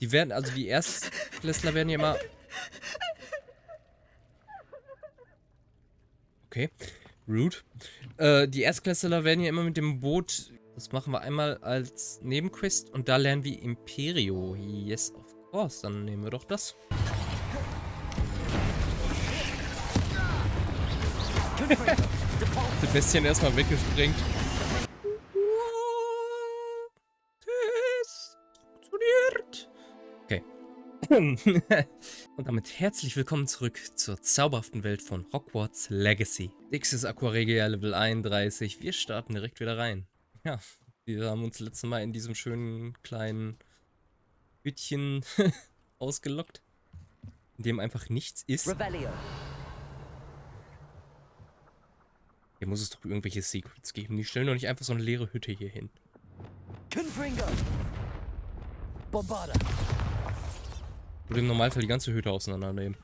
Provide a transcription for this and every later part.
Die werden, also die Erstklässler werden ja immer... Okay, rude. Äh, die Erstklässler werden ja immer mit dem Boot... Das machen wir einmal als Nebenquest und da lernen wir Imperio. Yes, of course. Dann nehmen wir doch das. Sebastian erstmal weggesprengt. Und damit herzlich willkommen zurück zur zauberhaften Welt von Hogwarts Legacy. Dixis Aquaregia Level 31. Wir starten direkt wieder rein. Ja, wir haben uns letztes Mal in diesem schönen kleinen Hütchen ausgelockt, in dem einfach nichts ist. Revelio. Hier muss es doch irgendwelche Secrets geben. Die stellen doch nicht einfach so eine leere Hütte hier hin. Confringo. Bombarda. Würde im Normalfall die ganze Hütte auseinandernehmen.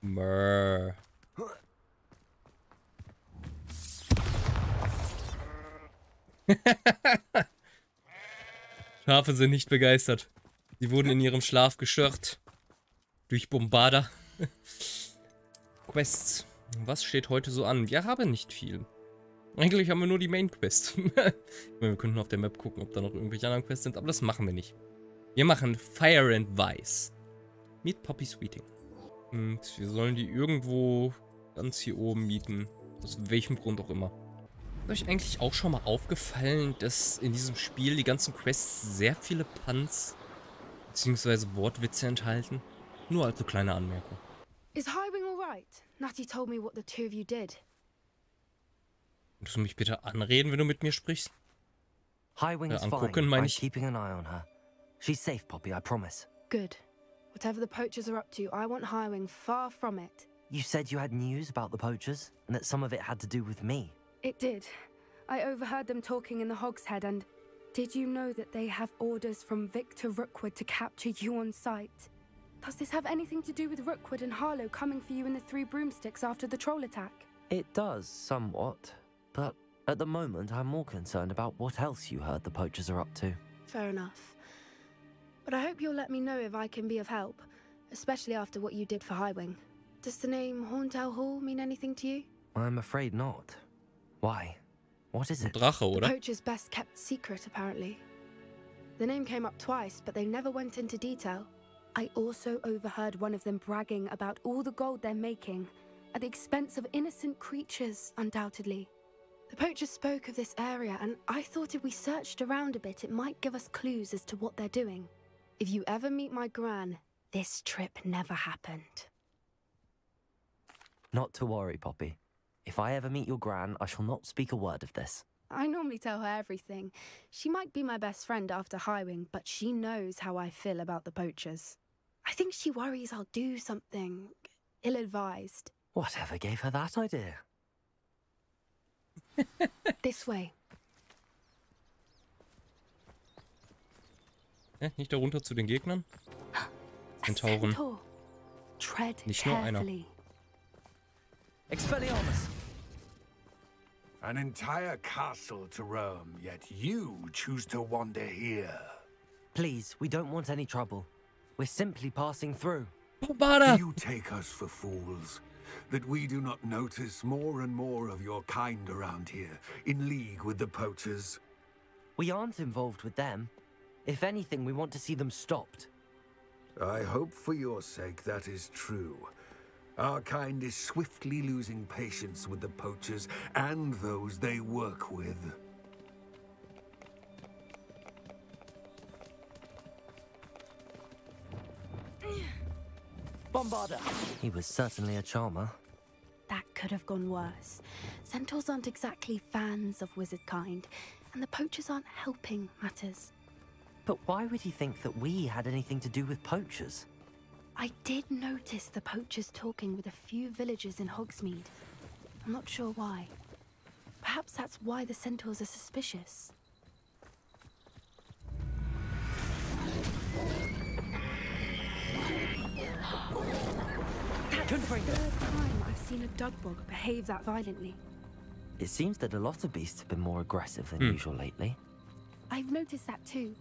Mrrr. Schafe sind nicht begeistert. Sie wurden in ihrem Schlaf gestört. Durch Bombarder. Quests. Was steht heute so an? Wir haben nicht viel. Eigentlich haben wir nur die Main Quest. wir könnten auf der Map gucken, ob da noch irgendwelche anderen Quests sind, aber das machen wir nicht. Wir machen Fire and Vice. Meet Poppy Sweeting. Und wir sollen die irgendwo ganz hier oben mieten. Aus welchem Grund auch immer. Ist euch eigentlich auch schon mal aufgefallen, dass in diesem Spiel die ganzen Quests sehr viele Puns bzw. Wortwitze enthalten? Nur als so kleine Anmerkung. Is Highwing alright? Natty told me what the two of you did. Könntest du mich bitte anreden, wenn du mit mir sprichst? Highwing is angucken, fine. I'm keeping an eye on her. She's safe, Poppy, I promise. Good. Whatever the poachers are up to, I want Highwing far from it. You said you had news about the poachers, and that some of it had to do with me. It did. I overheard them talking in the Hogshead, and did you know that they have orders from Victor Rookwood to capture you on sight? Does this have anything to do with Rookwood and Harlow coming for you in the Three Broomsticks after the troll attack? It does, somewhat. But at the moment, I'm more concerned about what else you heard the poachers are up to. Fair enough. But I hope you'll let me know if I can be of help, especially after what you did for Highwing. Does the name Horntail Hall mean anything to you? I'm afraid not. Why? What is it? Drache, oder? The poacher's best kept secret, apparently. The name came up twice, but they never went into detail. I also overheard one of them bragging about all the gold they're making, at the expense of innocent creatures, undoubtedly. The poacher spoke of this area, and I thought if we searched around a bit, it might give us clues as to what they're doing. If you ever meet my gran, this trip never happened. Not to worry, Poppy. If I ever meet your gran, I shall not speak a word of this. I normally tell her everything. She might be my best friend after Highwing, but she knows how I feel about the poachers. I think she worries I'll do something ill-advised. Whatever gave her that idea? This way. Ja, nicht darunter zu den Gegnern. Zentauren. Nicht nur einer. Expelliarmus! An entire castle to roam, yet you choose to wander here. Please, we don't want any trouble. We're simply passing through. Do you take us for fools? That we do not notice more and more of your kind around here, in league with the poachers? We aren't involved with them. If anything, we want to see them stopped. I hope for your sake that is true. Our kind is swiftly losing patience with the poachers and those they work with. Bombarda! He was certainly a charmer. That could have gone worse. Centaurs aren't exactly fans of wizard kind, and the poachers aren't helping matters. But why would he think that we had anything to do with poachers? I did notice the poachers talking with a few villagers in Hogsmeade. I'm not sure why. Perhaps that's why the centaurs are suspicious. Third time I've seen a Dugbog behave that violently. It seems that a lot of beasts have been more aggressive than mm. usual lately. I've noticed that too.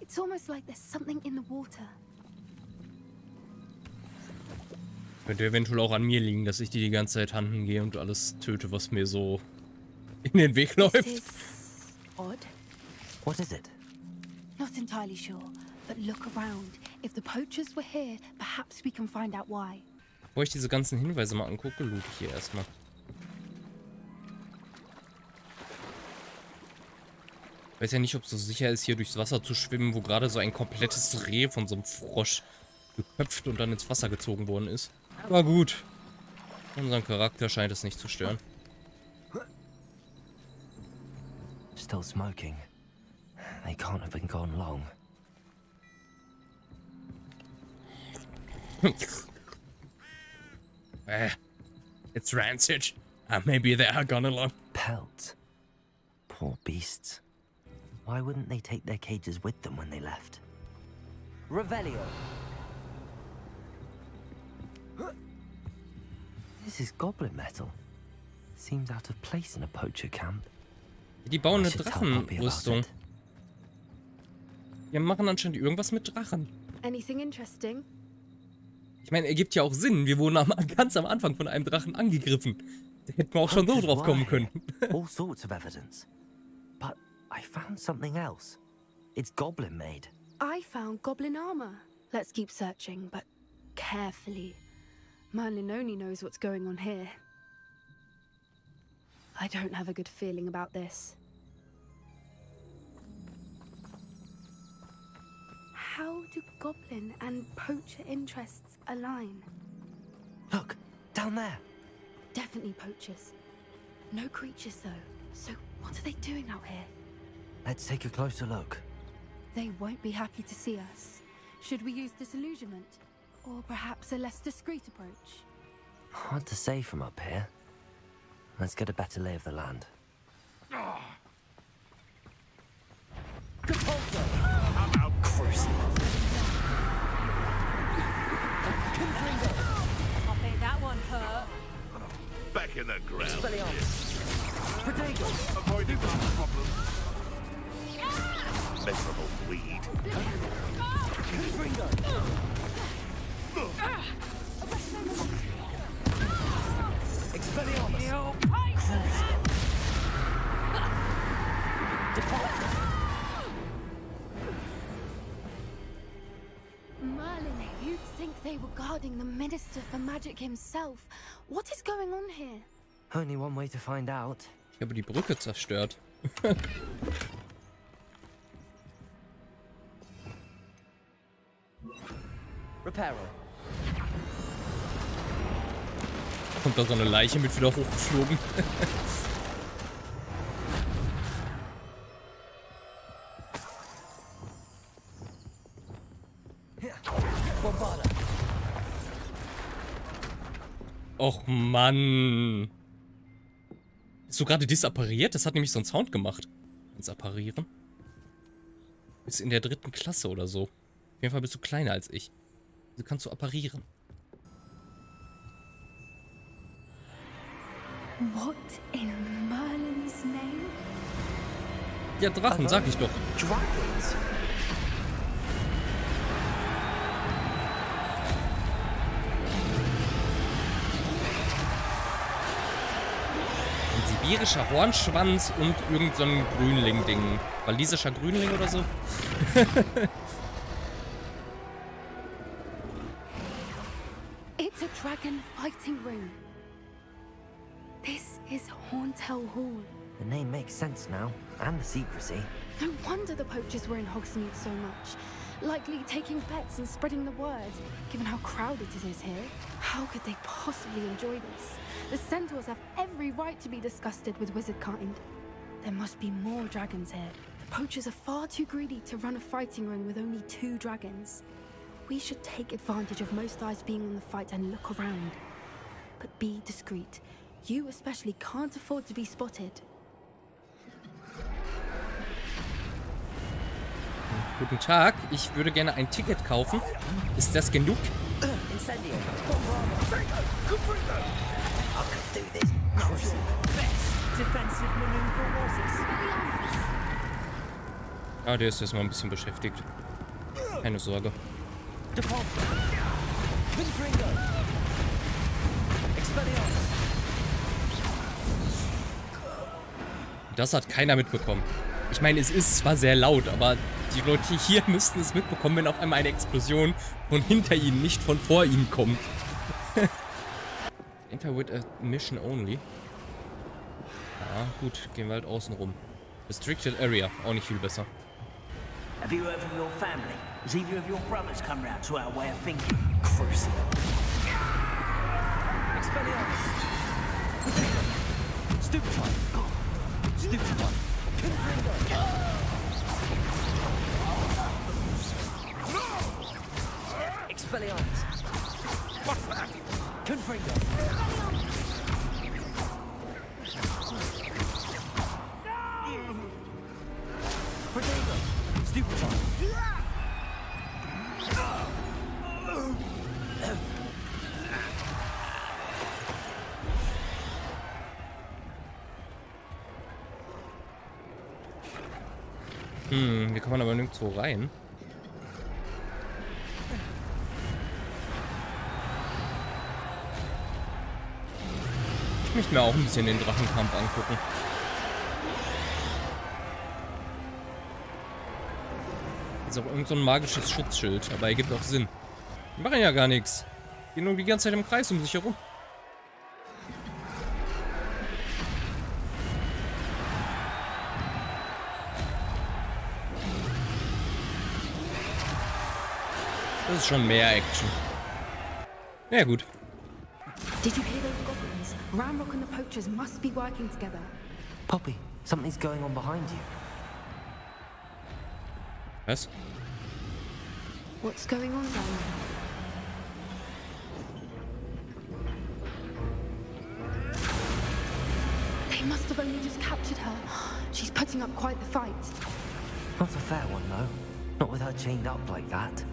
It's almost like there's something in the water. Könnte eventuell auch an mir liegen, dass ich die die ganze Zeit handen gehe und alles töte, was mir so in den Weg läuft. odd. What is it? Not entirely sure, but look around. If the poachers were here, perhaps we can find out why. Bevor ich diese ganzen Hinweise mal angucke, loot ich hier erstmal. Ich weiß ja nicht, ob es so sicher ist, hier durchs Wasser zu schwimmen, wo gerade so ein komplettes Reh von so einem Frosch geköpft und dann ins Wasser gezogen worden ist. Aber gut. Unseren Charakter scheint es nicht zu stören. Still smoking. They can't have been gone long. Äh, it's rancid. Uh, maybe they are gone along. Pelt. Poor beasts. Why wouldn't they take their cages with them when they left? Revelio. This is goblin metal. Seems out of place in a poacher camp. Die bauen I eine should tell Poppy about Drachenrüstung. it. Die machen anscheinend irgendwas mit Drachen. Anything interesting? Ich meine, ergibt ja auch Sinn. Wir wurden am, ganz am Anfang von einem Drachen angegriffen. Da hätten wir auch schon so drauf kommen können. All sorts of evidence. But I found something else. It's goblin made. I found goblin armor. Let's keep searching, but carefully. Merlin only knows what's going on here. I don't have a good feeling about this. How do goblin and poacher interests align? Look, down there. Definitely poachers. No creatures, though. So, what are they doing out here? Let's take a closer look. They won't be happy to see us. Should we use disillusionment? Or perhaps a less discreet approach? Hard to say from up here. Let's get a better lay of the land offers. Confringo. that one hurt. Back in the ground. Expelliarmus. Protego. That problem. Miserable weed. Confringo. Expelliarmus. Depart think they were guarding the Minister for Magic himself. What is going on here? Only one way to find out. Ich habe die Brücke zerstört. Reparo. Kommt da so eine Leiche mit wieder hochgeflogen. Och Mann. Bist du gerade disappariert? Das hat nämlich so einen Sound gemacht. Disapparieren? Bist in der dritten Klasse oder so. Auf jeden Fall bist du kleiner als ich. Wieso kannst du apparieren? What in Merlin's name? Ja, Drachen, sag ich doch. Dragons. Sibirischer Hornschwanz und irgend so ein Grünling-Ding. Walisischer Grünling oder so? It's a dragon fighting ring. This is Horntail Hall. The name makes sense now, and the secrecy. No wonder the poachers were in Hogsmeade so much. Likely taking bets and spreading the word, given how crowded it is here. How could they possibly enjoy this? The centaurs have every right to be disgusted with wizard kind. There must be more dragons here. The poachers are far too greedy to run a fighting ring with only two dragons. We should take advantage of most eyes being on the fight and look around. But be discreet. You especially can't afford to be spotted. Guten Tag, ich würde gerne ein Ticket kaufen. Ist das genug? Ah, der ist erstmal ein bisschen beschäftigt. Keine Sorge. Das hat keiner mitbekommen. Ich meine, es ist zwar sehr laut, aber die Leute hier müssten es mitbekommen, wenn auf einmal eine Explosion von hinter ihnen, nicht von vor ihnen kommt. Enter with a mission only. Ja, gut, gehen wir halt außen rum. Restricted Area, auch nicht viel besser. Have you heard from your family? Has either of your brothers come round to our way of thinking? Crucio. Expelliarmus. Stupefy. Stupefy. Expelliarmus. What's that? Confringo. No! Prodigo. Stupefy. Hm, hier kann man aber nirgendwo rein. Ich möchte mir auch ein bisschen den Drachenkampf angucken. Ist auch irgend so ein magisches Schutzschild, aber er gibt auch Sinn. Die machen ja gar nichts. Gehen nur die ganze Zeit im Kreis um sich herum. Ist schon mehr Action. Na ja, gut. Did you hear those goblins? Ramrock and the poachers must be working together. Poppy, something's going on behind you. Was? What's going on down there? They must have only just captured her. She's putting up quite the fight. Not a fair one, though. Not with her chained up like that.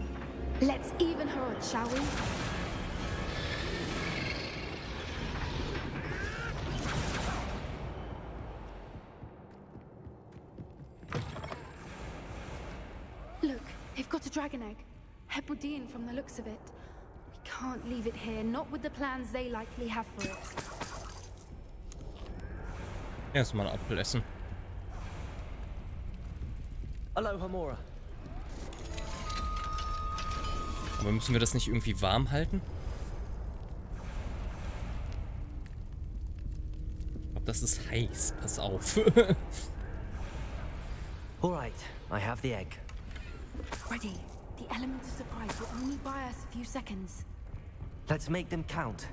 Let's even her out, shall we? Look, they've got a dragon egg. Hebridean from the looks of it. We can't leave it here, not with the plans they likely have for it. Erstmal einen Apfel essen. Aber müssen wir das nicht irgendwie warm halten? Ich glaube, das ist heiß. Pass auf. All right, I have the egg. Ready. The element of surprise will only buy us a few seconds. Let's make them count.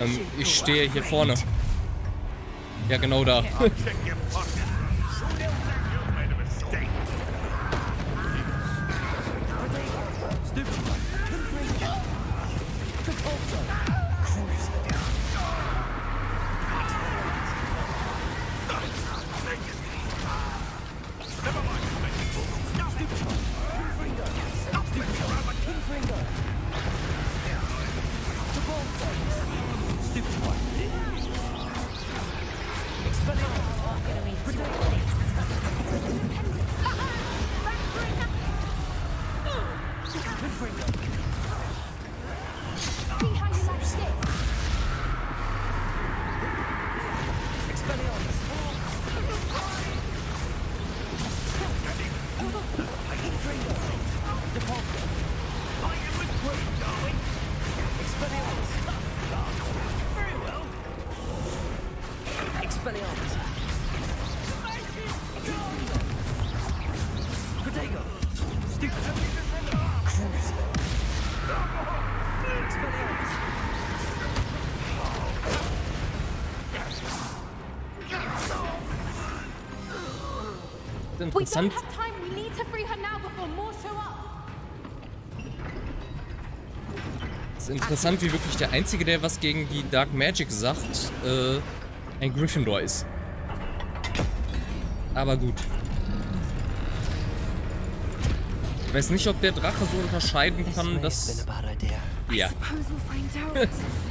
Ähm, ich stehe hier vorne. Ja, genau da. Up. Es ist interessant, wie wirklich der Einzige, der was gegen die Dark Magic sagt, äh, ein Gryffindor ist. Aber gut. Ich weiß nicht, ob der Drache so unterscheiden kann, dass... Ja.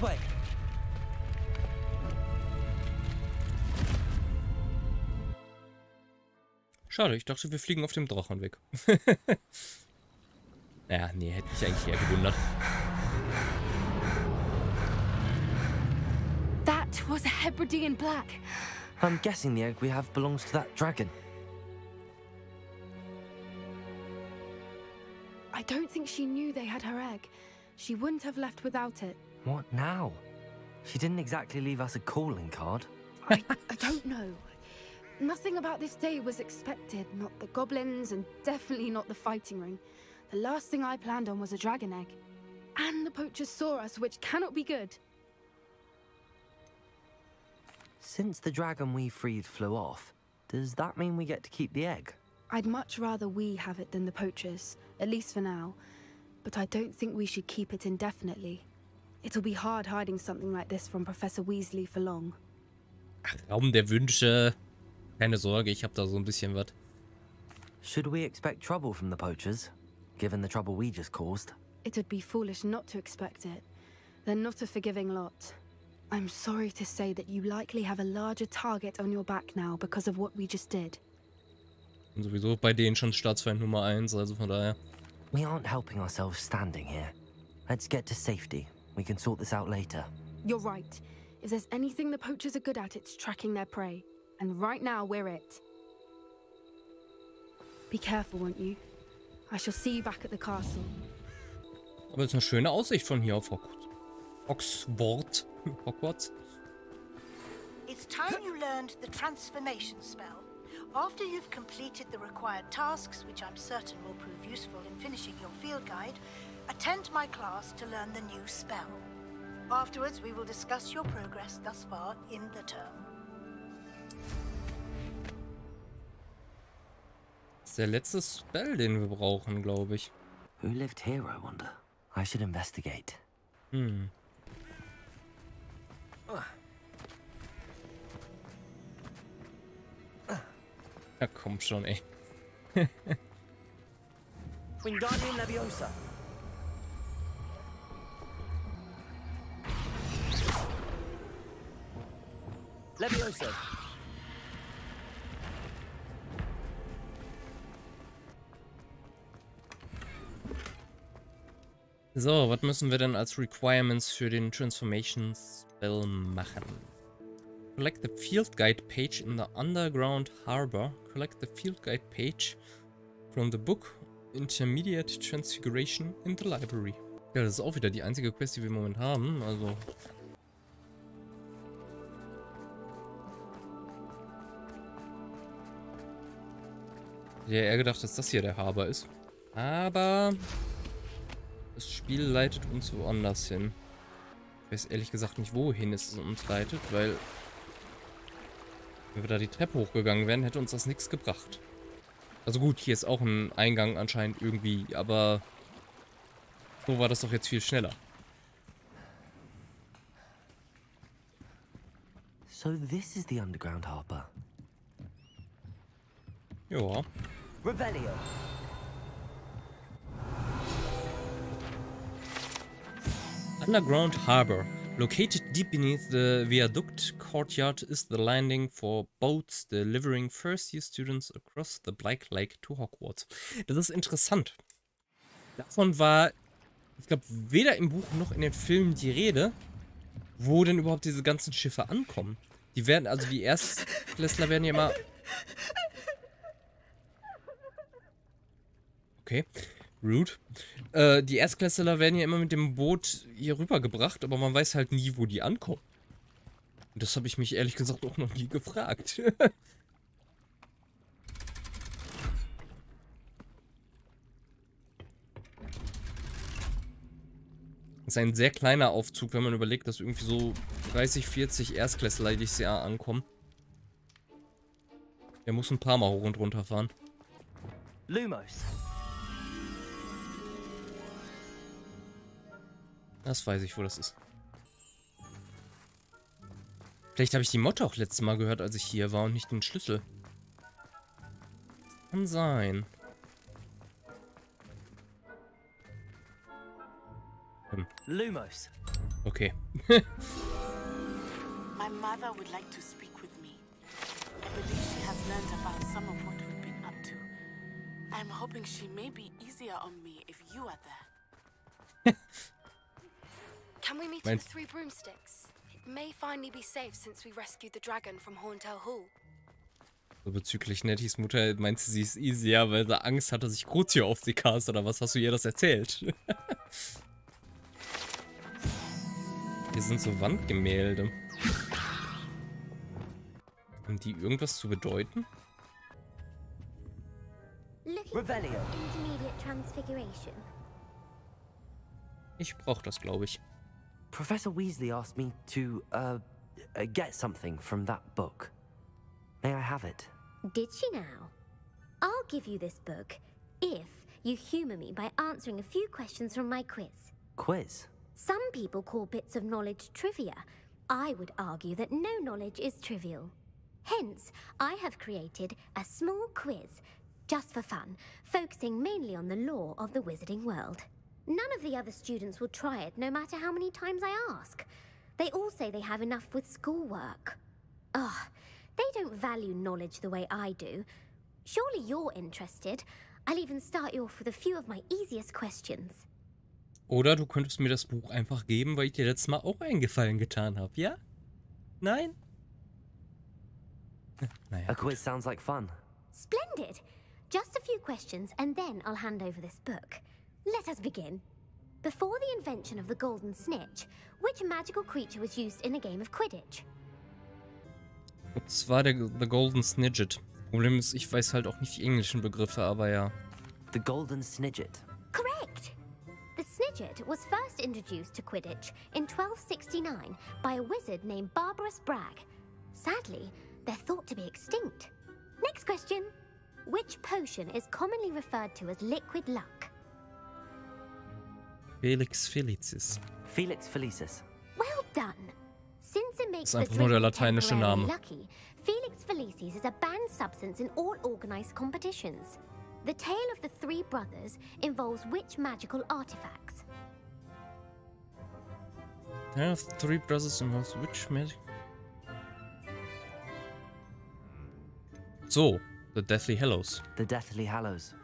This way. Schade, ich dachte, wir fliegen auf dem Drachen weg. ja, nee, hätte mich eigentlich eher gewundert. That was a Hebridean black. I'm guessing the egg we have belongs to that dragon. I don't think she knew they had her egg. She wouldn't have left without it. What now? She didn't exactly leave us a calling card. I, I don't know. Nothing about this day was expected. Not the goblins, and definitely not the fighting ring. The last thing I planned on was a dragon egg. And the poachers saw us, which cannot be good. Since the dragon we freed flew off, does that mean we get to keep the egg? I'd much rather we have it than the poachers, at least for now. But I don't think we should keep it indefinitely. It'll be hard hiding something like this from Professor Weasley for long. Raum der Wünsche. Keine Sorge, ich habe da so ein bisschen was. Should we expect trouble from the poachers, given the trouble we just caused? It would be foolish not to expect it. They're not a forgiving lot. I'm sorry to say that you likely have a larger target on your back now because of what we just did. Und sowieso bei denen schon Staatsfeind Nummer 1, also von daher. We aren't helping ourselves standing here. Let's get to safety. We can sort this out later. You're right. If there's anything the poachers are good at, it's tracking their prey. And right now, we're it. Be careful, won't you? I shall see you back at the castle. Aber es ist eine schöne Aussicht von hier auf Hogwarts. Oxford. Hogwarts. It's time you learned the transformation spell. After you've completed the required tasks, which I'm certain will prove useful in finishing your field guide, attend my class to learn the new spell. Afterwards, we will discuss your progress thus far in the term. Das ist der letzte Spell, den wir brauchen, glaube ich. Who lived here, I wonder? I should investigate. Hm. Ja, komm schon, ey. Wingardium Leviosa. Leviosa. So, was müssen wir denn als Requirements für den Transformation Spell machen? Collect the Field Guide page in the Underground Harbor. Collect the Field Guide page from the book Intermediate Transfiguration in the Library. Ja, das ist auch wieder die einzige Quest, die wir im Moment haben. Also. Ich hätte eher gedacht, dass das hier der Harbor ist. Aber das Spiel leitet uns woanders hin. Ich weiß ehrlich gesagt nicht, wohin es uns leitet, weil wenn wir da die Treppe hochgegangen wären, hätte uns das nichts gebracht. Also gut, hier ist auch ein Eingang anscheinend irgendwie, aber so war das doch jetzt viel schneller. So this is the underground harbor. Ja. Revelio. Underground Harbor. Located deep beneath the viaduct courtyard is the landing for boats delivering first-year students across the Black Lake to Hogwarts. Das ist interessant. Davon war, ich glaube, weder im Buch noch in den Filmen die Rede, wo denn überhaupt diese ganzen Schiffe ankommen. Die werden, also die Erstklässler werden ja immer... Okay. Rude. Äh, die Erstklässler werden ja immer mit dem Boot hier rübergebracht, aber man weiß halt nie, wo die ankommen. Und das habe ich mich ehrlich gesagt auch noch nie gefragt. Das ist ein sehr kleiner Aufzug, wenn man überlegt, dass irgendwie so 30, 40 Erstklässler jedes Jahr ankommen. Der muss ein paar Mal hoch und runter fahren. Lumos. Das weiß ich, wo das ist. Vielleicht habe ich die Motte auch letztes Mal gehört, als ich hier war und nicht den Schlüssel. Kann sein. Hm. Lumos. Okay. My mother would like to speak with me. I believe she has learned about some of what we've been up to. I'm hoping she may be easier on me if you are there. Can we meet Mein- with three broomsticks? It may finally be safe since we rescued the dragon from Horntail Hall. So bezüglich Nettys Mutter meint sie, sie ist easier, weil sie Angst hatte, sich Crucio auf sie cast oder was hast du ihr das erzählt? Hier sind so Wandgemälde. Haben die irgendwas zu bedeuten? Ich brauche das, glaube ich. Professor Weasley asked me to, uh, uh, get something from that book. May I have it? Did she now? I'll give you this book if you humor me by answering a few questions from my quiz. Quiz. Some people call bits of knowledge trivia. I would argue that no knowledge is trivial. Hence, I have created a small quiz, just for fun, focusing mainly on the lore of the wizarding world. None of the other students will try it, no matter how many times I ask. They all say they have enough with schoolwork. Ugh, they don't value knowledge the way I do. Surely you're interested. I'll even start you off with a few of my easiest questions. Oder du könntest mir das Buch einfach geben, weil ich dir letztes Mal auch einen Gefallen getan habe, ja? Nein? Naja. A quiz sounds like fun. Splendid! Just a few questions, and then I'll hand over this book. Let us begin. Before the invention of the golden snitch, which magical creature was used in a game of Quidditch? Das war der The Golden Snidget. Problem ist, ich weiß halt auch nicht die englischen Begriffe, aber ja. The Golden Snidget. Correct! The Snidget was first introduced to Quidditch in 1269 by a wizard named Barbarous Bragg. Sadly, they're thought to be extinct. Next question. Which potion is commonly referred to as liquid luck? Felix Felicis. Felix Felicis. Well done. Since it makes ist the einfach nur der lateinische Name. lucky, Felix Felicis is a banned substance in all organized competitions. The tale of the three brothers involves which magical artifacts? I have three brothers in house. Which magic? So, The Deathly Hallows. The Deathly Hallows.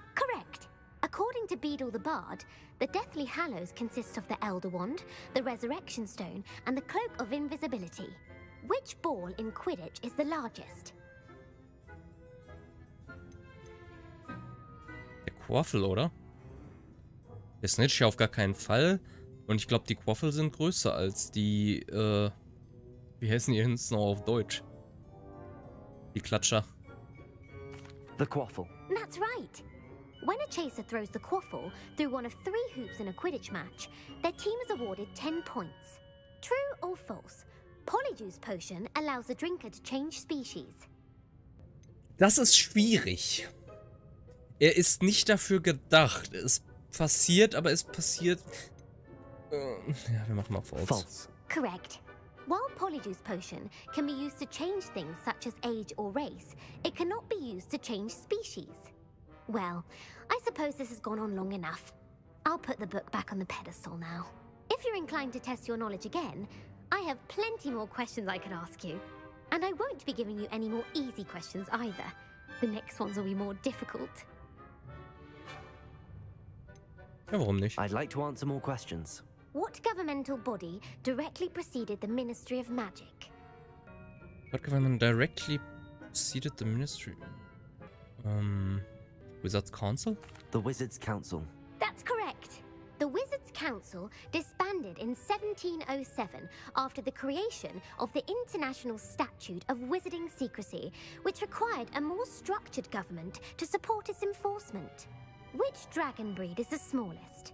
Correct. According to Beadle the Bard, the Deathly Hallows consist of the Elder Wand, the Resurrection Stone, and the Cloak of Invisibility. Which ball in Quidditch is the largest? Der Quaffel, oder? Der Snitch ja auf gar keinen Fall. Und ich glaube, die Quaffel sind größer als die, äh, wie heißen die jetzt noch auf Deutsch? Die Klatscher. The Quaffle. That's right. When a chaser throws the quaffle through one of three hoops in a Quidditch match, their team is awarded 10 points. True or false? Polyjuice Potion allows the drinker to change species. Das ist schwierig. Er ist nicht dafür gedacht. Es passiert, aber es passiert. Äh, ja, wir machen mal false. False. Correct. While Polyjuice Potion can be used to change things such as age or race, it cannot be used to change species. Well, I suppose this has gone on long enough. I'll put the book back on the pedestal now. If you're inclined to test your knowledge again, I have plenty more questions I could ask you. And I won't be giving you any more easy questions either. The next ones will be more difficult. Ja, warum nicht? I'd like to answer more questions. What governmental body directly preceded the Ministry of Magic? What government directly preceded the ministry? Um, Wizards Council? The Wizards' Council. That's correct. The Wizards' Council disbanded in 1707 after the creation of the International Statute of Wizarding Secrecy, which required a more structured government to support its enforcement. Which dragon breed is the smallest?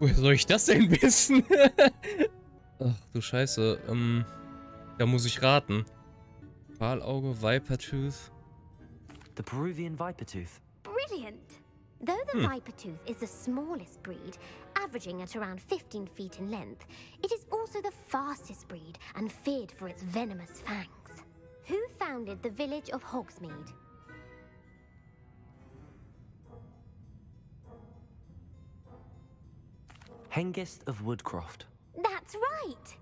Woher soll ich das denn wissen? Ach du Scheiße. Ähm, da muss ich raten. Walauge, Vipertooth. The Peruvian Vipertooth. Brilliant! Though the Hmm. Viper Tooth is the smallest breed, averaging at around 15 feet in length, it is also the fastest breed and feared for its venomous fangs. Who founded the village of Hogsmeade? Hengist of Woodcroft. That's right!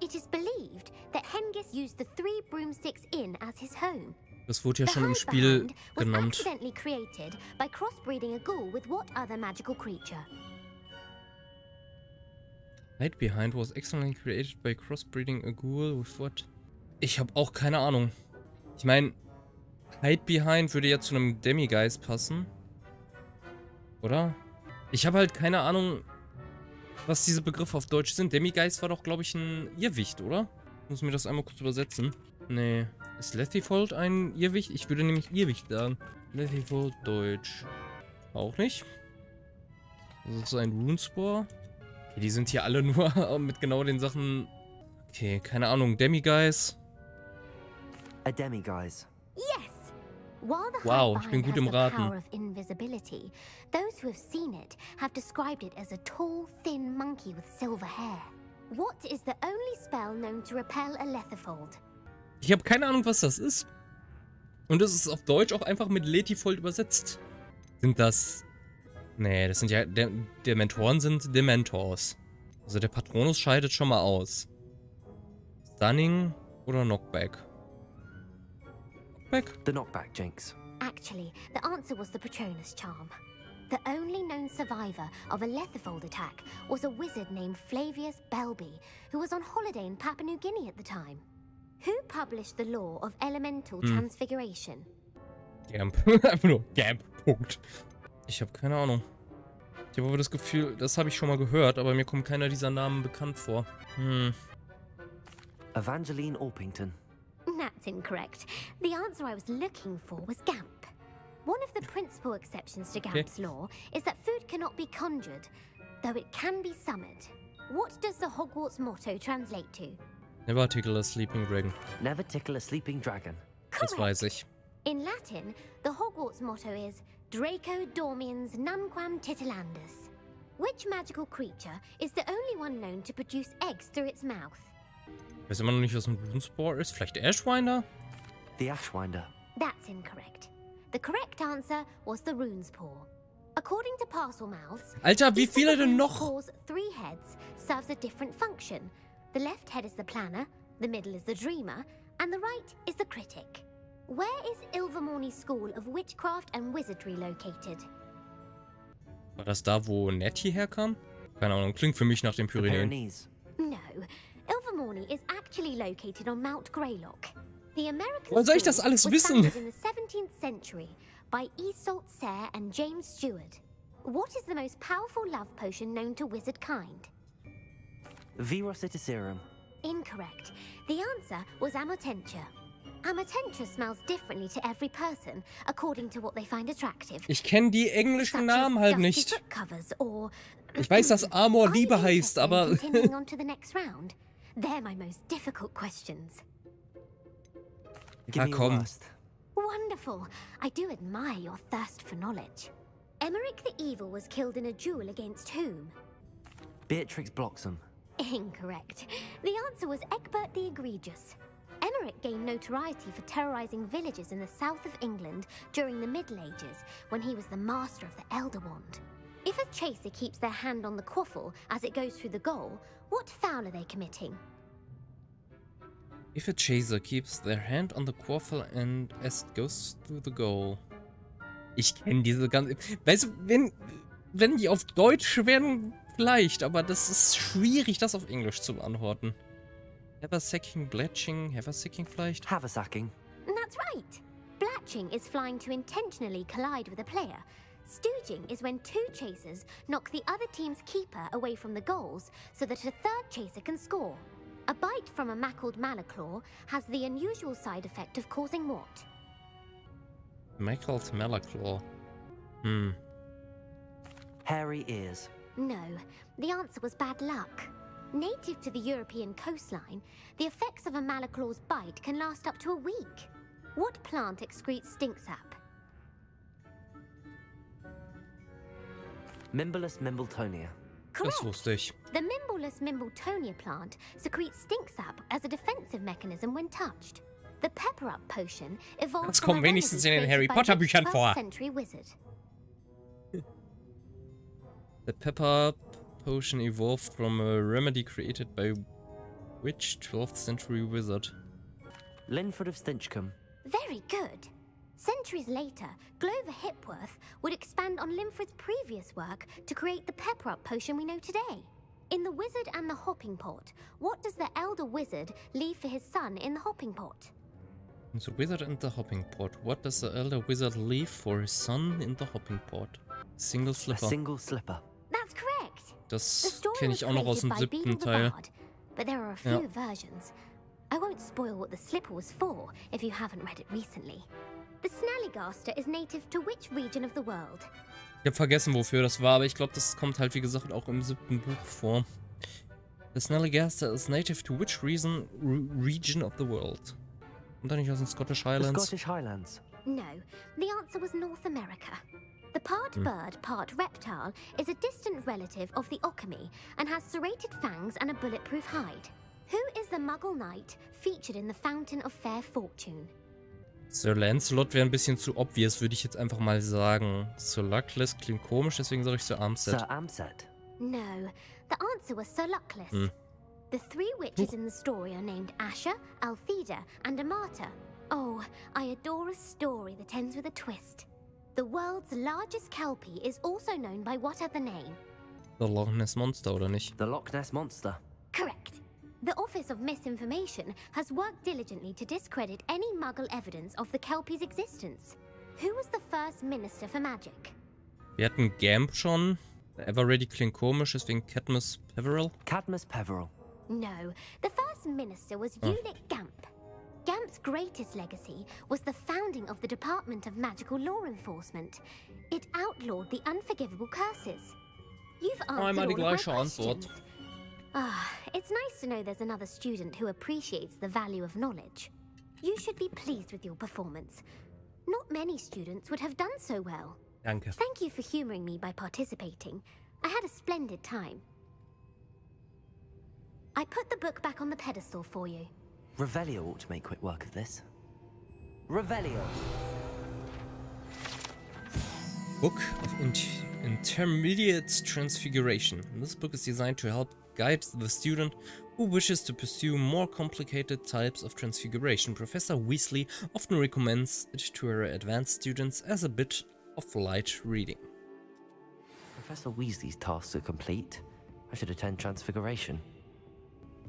It is believed that Hengist used the Three Broomsticks Inn as his home. Das wurde ja schon im Spiel Behind was genannt. accidentally created by crossbreeding a ghoul with what other magical creature? Hide Behind was excellently created by crossbreeding a ghoul with what? Ich habe auch keine Ahnung. Ich meine, Hide Behind würde ja zu einem Demigeist passen. Oder? Ich habe halt keine Ahnung, was diese Begriffe auf Deutsch sind. Demigeist war doch, glaube ich, ein Irrwicht, oder? Ich muss mir das einmal kurz übersetzen. Nee. Ist Lethifold ein Irrwicht? Ich würde nämlich Irrwicht sagen. Lethifold Deutsch. Auch nicht. Das ist ein Runespore. Okay, die sind hier alle nur mit genau den Sachen. Okay, keine Ahnung. Demiguise. A. Yes! The Wow, ich bin gut im Raten. invisibility, those who have seen it have described it as a tall, thin monkey with silver hair. What is the only spell known to repel a Lethifold? Ich habe keine Ahnung, was das ist. Und es ist auf Deutsch auch einfach mit Letifold übersetzt. Sind das. Nee, das sind ja. Der, der Mentoren sind Dementors. Also der Patronus scheidet schon mal aus. Stunning oder Knockback? Knockback? The Knockback Jinx. Actually, the answer was the Patronus charm. The only known survivor of a Lethifold attack was a wizard named Flavius Belby, who was on holiday in Papua New Guinea at the time. Who published the law of elemental Hm. transfiguration? Gamp. Äh, einfach nur Gamp. Punkt. Ich habe keine Ahnung. Ich habe aber das Gefühl, das habe ich schon mal gehört, aber mir kommt keiner dieser Namen bekannt vor. Hm. Evangeline Orpington. That's incorrect. The answer I was looking for was Gamp. One of the principal exceptions to Okay. Gamp's law is that food cannot be conjured, though it can be summoned. What does the Hogwarts motto translate to? Never tickle a sleeping dragon. Never tickle a sleeping dragon. Das weiß ich. In Latin, the Hogwarts motto is Draco Dormiens Nunquam Titilandus. Which magical creature is the only one known to produce eggs through its mouth? Ich weiß immer noch nicht, was ein Runespore ist. Vielleicht Ashwinder? The Ashwinder. That's incorrect. The correct answer was the Rune's Paw. According to Parcel Mouths, Alter, wie each viele the denn noch? Three heads serves a different function. The left head is the planner, the middle is the dreamer, and the right is the critic. Where is Ilvermorny School of Witchcraft and Wizardry located? War das da, wo Nettie herkam? Keine Ahnung, klingt für mich nach den Pyrenäen. No, Ilvermorny is actually located on Mount Greylock. The American Woher soll ich das alles was wissen? founded in the 17th century by Isolde Sayre and James Stewart. What is the most powerful love potion known to wizard kind? Virositiserum. Incorrect. The answer was Amotentia. Amotentia smells differently to every person, according to what they find attractive. Ich kenne die englischen Namen as halt nicht. covers or Ich weiß, dass Amor Are Liebe heißt, interested aber... continuing on to the next round? They're my most difficult questions. Give Ah, me your komm. Wonderful. I do admire your thirst for knowledge. Emmerich the Evil was killed in a duel against whom? Beatrix Bloxham. Incorrect. The answer was Egbert the Egregious. Emmerich gained notoriety for terrorizing villages in the south of England during the Middle Ages when he was the master of the Elder Wand. If a chaser keeps their hand on the quaffle as it goes through the goal, what foul are they committing? If a chaser keeps their hand on the quaffle and as it goes through the goal. Ich kenne diese ganze... Weißt du, wenn, wenn die auf Deutsch wären, vielleicht, aber das ist schwierig, das auf Englisch zu beantworten. Haversacking, Bletching, Haversacking vielleicht? Haversacking. That's right. Blatching is flying to intentionally collide with a player. Stooging is when two chasers knock the other team's keeper away from the goals so that a third chaser can score. A bite from a mackled malaclaw has the unusual side effect of causing what? Mackled Malaclaw. Hmm. Hairy ears. No, the answer was bad luck. Native to the European coastline, the effects of a malaclaw's bite can last up to a week. What plant excretes stink sap? Mimblus mimbletonia. Correct. Das wusste ich. The Mimbleless Mimbletonia plant secretes stink sap as a defensive mechanism when touched. The Pepper Up potion evolved Das from a kommt wenigstens in den Harry by Potter the Büchern vor. Century wizard. The pepper potion evolved from a remedy created by which 12th century wizard? Linford of Stinchcombe. Very good. Centuries later, Glover Hipworth would expand on Linford's previous work to create the Pepper Up potion we know today. In The Wizard and the Hopping Pot, what does the elder wizard leave for his son in the hopping pot? The wizard and the hopping pot. What does the elder wizard leave for his son in the hopping pot? Single A slipper. single slipper. The Das kenne ich auch noch aus dem siebten the Teil. But there are a few Ja. versions. I won't spoil what the slipper was for if you haven't read it recently. The Snallygaster is native to which region of the world? Ich habe vergessen, wofür das war, aber ich glaube, das kommt halt, wie gesagt, auch im siebten Buch vor. The Snallygaster is native to which reason, re region of the world? Und dann nicht aus den Scottish The Highlands? Scottish Highlands. No, the answer was North America. The part bird, part reptile is a distant relative of the Occamy and has serrated fangs and a bulletproof hide. Who is the Muggle Knight featured in the Fountain of Fair Fortune? Sir Lancelot wäre ein bisschen zu obvious, würde ich jetzt einfach mal sagen. Sir Luckless klingt komisch, deswegen sage ich Sir Armset. Sir Amset. No, the answer was Sir Luckless. Hmm. The three witches in the story are named Asher, Altheda, and Amata. Oh, I adore a story that ends with a twist. The world's largest kelpie is also known by what other name? The Loch Ness Monster, oder nicht? The Loch Ness Monster. Correct. The Office of Misinformation has worked diligently to discredit any Muggle evidence of the Kelpie's existence. Who was the first Minister for Magic? Wir hatten Gamp schon. Everready klingt komisch, deswegen Cadmus Peverell. Cadmus Peveril. No, the first minister was Oh. Ulick Gamp. Gamp's greatest legacy was the founding of the Department of Magical Law Enforcement. It outlawed the unforgivable curses. You've answered all of my questions. Ah, it's nice to know there's another student who appreciates the value of knowledge. You should be pleased with your performance. Not many students would have done so well. Danke. Thank you for humoring me by participating. I had a splendid time. I put the book back on the pedestal for you. Revelio ought to make quick work of this. Revelio. Book of Int- Intermediate Transfiguration. This book is designed to help guide the student who wishes to pursue more complicated types of transfiguration. Professor Weasley often recommends it to her advanced students as a bit of light reading. Professor Weasley's tasks are complete. I should attend Transfiguration.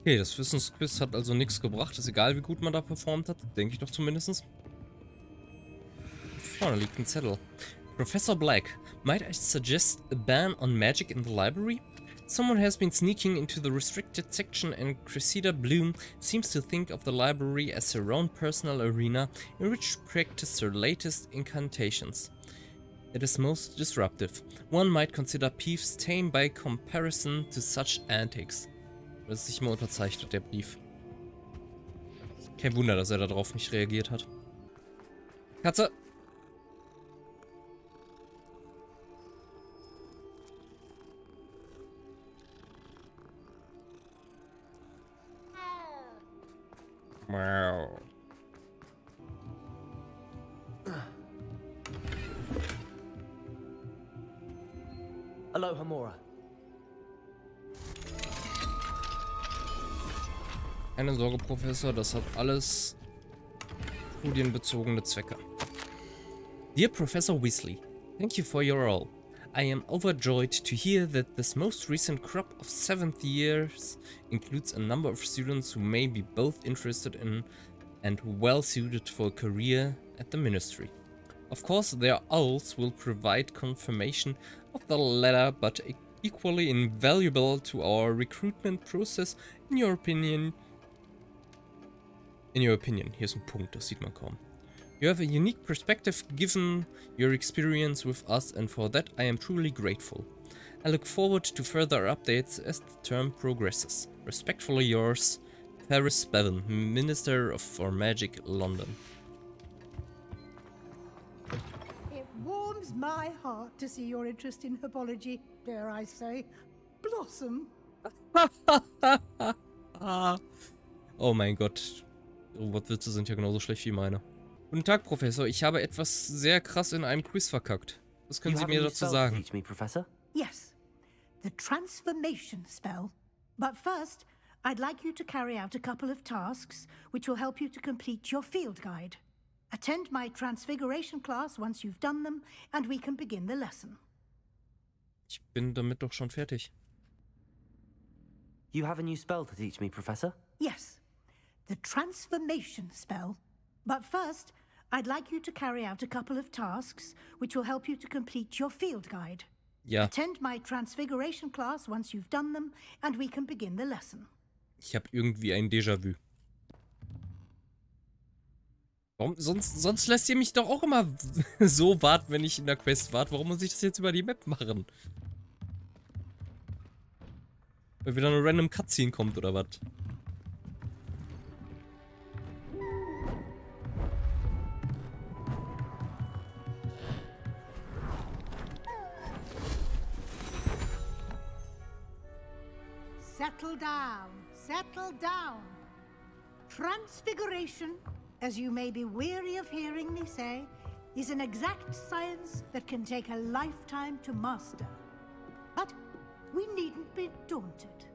Okay, das Wissensquiz hat also nichts gebracht. Ist egal, wie gut man da performt hat. Denke ich doch zumindest. Vorne oh, liegt ein Zettel. Professor Black, might I suggest a ban on magic in the library? Someone has been sneaking into the restricted section and Cressida Bloom seems to think of the library as her own personal arena in which to practice her latest incantations. It is most disruptive. One might consider Peeves tame by comparison to such antics. Es ist nicht mal unterzeichnet, der Brief. Kein Wunder, dass er darauf nicht reagiert hat. Katze! Wow. Hello, Hamura. Keine Sorge, Professor, das hat alles studienbezogene Zwecke. Dear Professor Weasley, thank you for your all. I am overjoyed to hear that this most recent crop of 7th years includes a number of students who may be both interested in and well suited for a career at the Ministry. Of course, their owls will provide confirmation of the latter, but equally invaluable to our recruitment process. In your opinion, in your opinion, here's ein Punkt, das sieht man kaum. You have a unique perspective given your experience with us, and for that I am truly grateful. I look forward to further updates as the term progresses. Respectfully yours, Ferris Bevan, Minister of for Magic, London. It warms my heart to see your interest in herbology, dare I say, blossom. Oh mein Gott. Robotwitze sind ja genauso schlecht wie meine. Guten Tag, Professor. Ich habe etwas sehr krass in einem Quiz verkackt. Was können You Sie mir dazu sagen? Teach me, Professor. Yes, the transformation spell. But first, I'd like you to carry out a couple of tasks which will help you to complete your field guide. Attend my transfiguration class once you've done them, and we can begin the lesson. Ich bin damit doch schon fertig. You have a new spell to teach me, Professor. Yes, the transformation spell. But first, I'd like you to carry out a couple of tasks which will help you to complete your field guide. Ja, Attend my transfiguration class once you've done them, and we can begin the lesson. ich habe irgendwie ein Déjà-vu. Warum? Sonst, sonst lässt ihr mich doch auch immer so warten, wenn ich in der Quest warte. Warum muss ich das jetzt über die Map machen? Weil wieder eine random Cutscene kommt oder was? Settle down, settle down. Transfiguration, as you may be weary of hearing me say, is an exact science that can take a lifetime to master. But we needn't be daunted.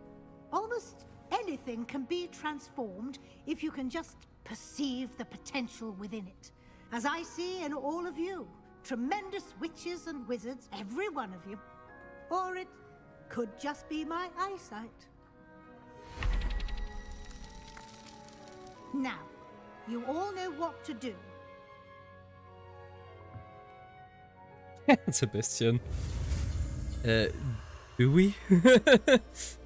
Almost anything can be transformed if you can just perceive the potential within it. As I see in all of you, tremendous witches and wizards, every one of you. Or it could just be my eyesight. Now, you all know what to do. Sebastian. Äh, do Beautifully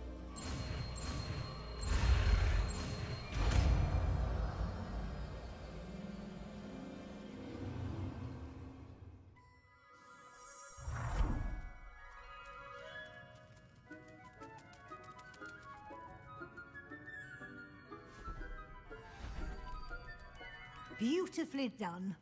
done.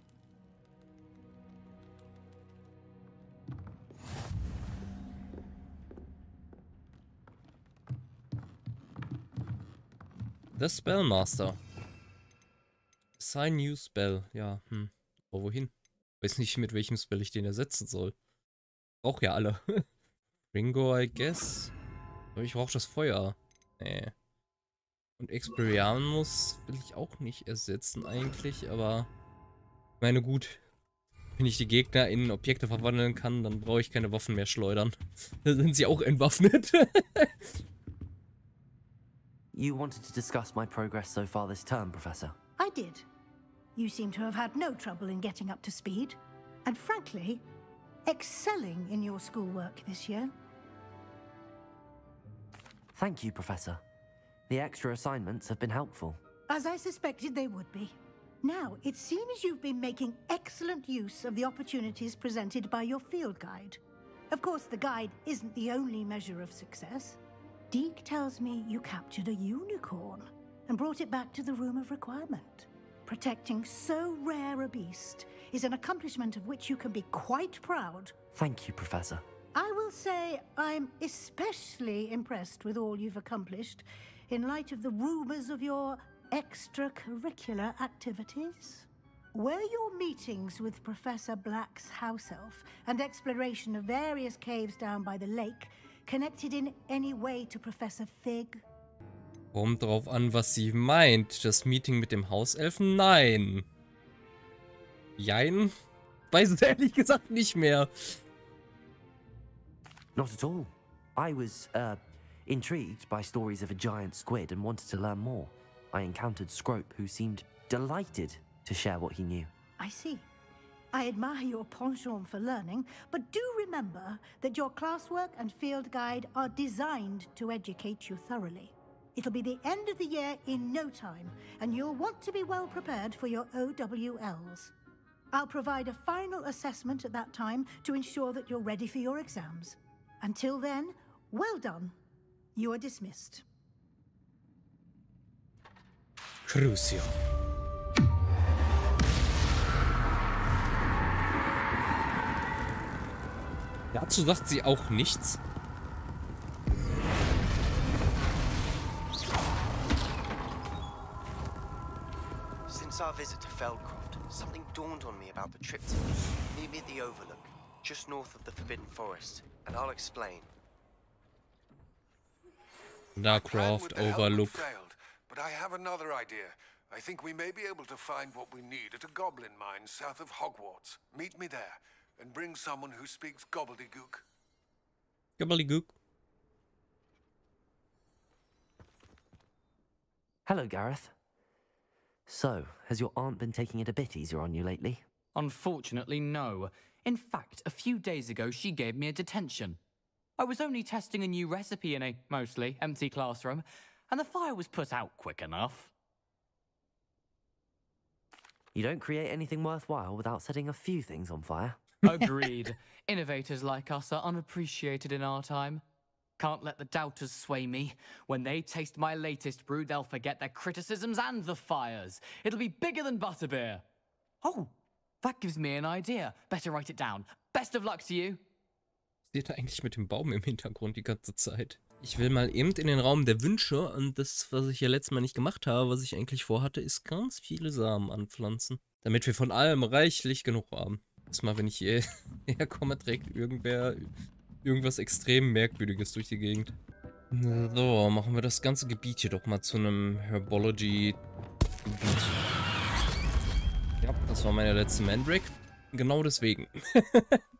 The Spellmaster. Assign new spell. Ja, hm. Aber wohin? Weiß nicht, mit welchem Spell ich den ersetzen soll. Brauch ja alle. Ringo, I guess. Aber ich brauche das Feuer. Nee. Und Expelliarmus will ich auch nicht ersetzen eigentlich, aber... Ich meine, gut. Wenn ich die Gegner in Objekte verwandeln kann, dann brauche ich keine Waffen mehr schleudern. Da sind sie auch entwaffnet. You wanted to discuss my progress so far this term, Professor. I did. You seem to have had no trouble in getting up to speed, and frankly, excelling in your schoolwork this year. Thank you, Professor. The extra assignments have been helpful. As I suspected they would be. Now, it seems you've been making excellent use of the opportunities presented by your field guide. Of course, the guide isn't the only measure of success. Deke tells me you captured a unicorn and brought it back to the Room of Requirement. Protecting so rare a beast is an accomplishment of which you can be quite proud. Thank you, Professor. I will say I'm especially impressed with all you've accomplished in light of the rumors of your Extracurricular activities? Were your meetings with Professor Black's house elf and exploration of various caves down by the lake connected in any way to Professor Fig? Kommt drauf an, was sie meint. Das Meeting mit dem Hauselfen? Nein. Jein? Weiß es ehrlich gesagt nicht mehr. Not at all. I was, uh, intrigued by stories of a giant squid and wanted to learn more. I encountered Scrope, who seemed delighted to share what he knew. I see. I admire your penchant for learning, but do remember that your classwork and field guide are designed to educate you thoroughly. It'll be the end of the year in no time, and you'll want to be well prepared for your OWLs. I'll provide a final assessment at that time to ensure that you're ready for your exams. Until then, well done. You are dismissed. Crucio. Dazu sagt sie auch nichts. Since our visit to Feldcroft, something dawned on me about the trip to meet me at the Overlook, just north of the Forbidden Forest, and I'll explain. Darkcroft, Overlook. Failed, but I have another idea. I think we may be able to find what we need at a goblin mine south of Hogwarts. Meet me there, and bring someone who speaks gobbledygook. Gobbledygook. Hello, Gareth. So, has your aunt been taking it a bit easier on you lately? Unfortunately, no. In fact, a few days ago, she gave me a detention. I was only testing a new recipe in a mostly empty classroom, and the fire was put out quick enough. You don't create anything worthwhile without setting a few things on fire. Agreed. Innovators like us are unappreciated in our time. Can't let the doubters sway me. When they taste my latest brew, they'll forget their criticisms and the fires. It'll be bigger than butterbeer. Oh, that gives me an idea. Better write it down. Best of luck to you. Steht da eigentlich mit dem Baum im Hintergrund die ganze Zeit? Ich will mal eben in den Raum der Wünsche und das, was ich ja letztes Mal nicht gemacht habe, was ich eigentlich vorhatte, ist ganz viele Samen anpflanzen. Damit wir von allem reichlich genug haben. Mal, wenn ich hierher komme, trägt irgendwer irgendwas extrem Merkwürdiges durch die Gegend. So, machen wir das ganze Gebiet hier doch mal zu einem Herbology-Gebiet. Ja, das war meine letzte Mandrake. Genau deswegen.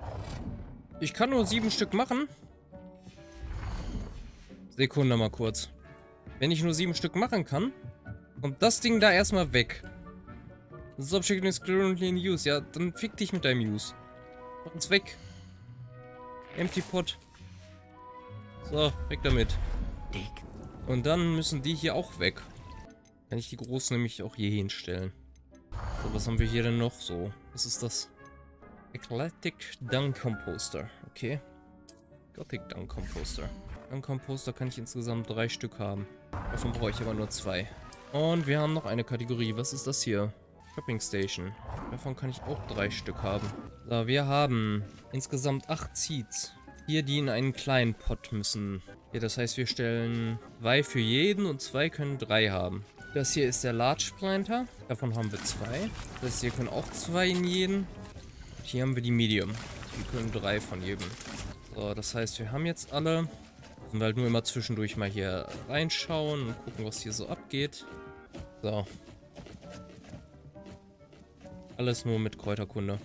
ich kann nur sieben Stück machen. Sekunde mal kurz. Wenn ich nur sieben Stück machen kann, kommt das Ding da erstmal weg. Das Object is currently in use. Ja, dann fick dich mit deinem Use. Mach uns weg. Empty Pot. So, weg damit. Und dann müssen die hier auch weg. Kann ich die großen nämlich auch hier hinstellen. So, was haben wir hier denn noch so? Was ist das? Eclectic Dung Composter. Okay. Gothic Dung Composter. Dung Composter kann ich insgesamt drei Stück haben. Davon brauche ich aber nur zwei. Und wir haben noch eine Kategorie. Was ist das hier? Shopping Station. Davon kann ich auch drei Stück haben. So, wir haben insgesamt acht Seeds. Hier, die in einen kleinen Pot müssen. Hier, das heißt, wir stellen zwei für jeden und zwei können drei haben. Das hier ist der Large Planter. Davon haben wir zwei. Das hier können auch zwei in jeden. Und hier haben wir die Medium. Die können drei von jedem. So, das heißt, wir haben jetzt alle. Müssen wir halt nur immer zwischendurch mal hier reinschauen und gucken, was hier so abgeht. So. Alles nur mit Kräuterkunde.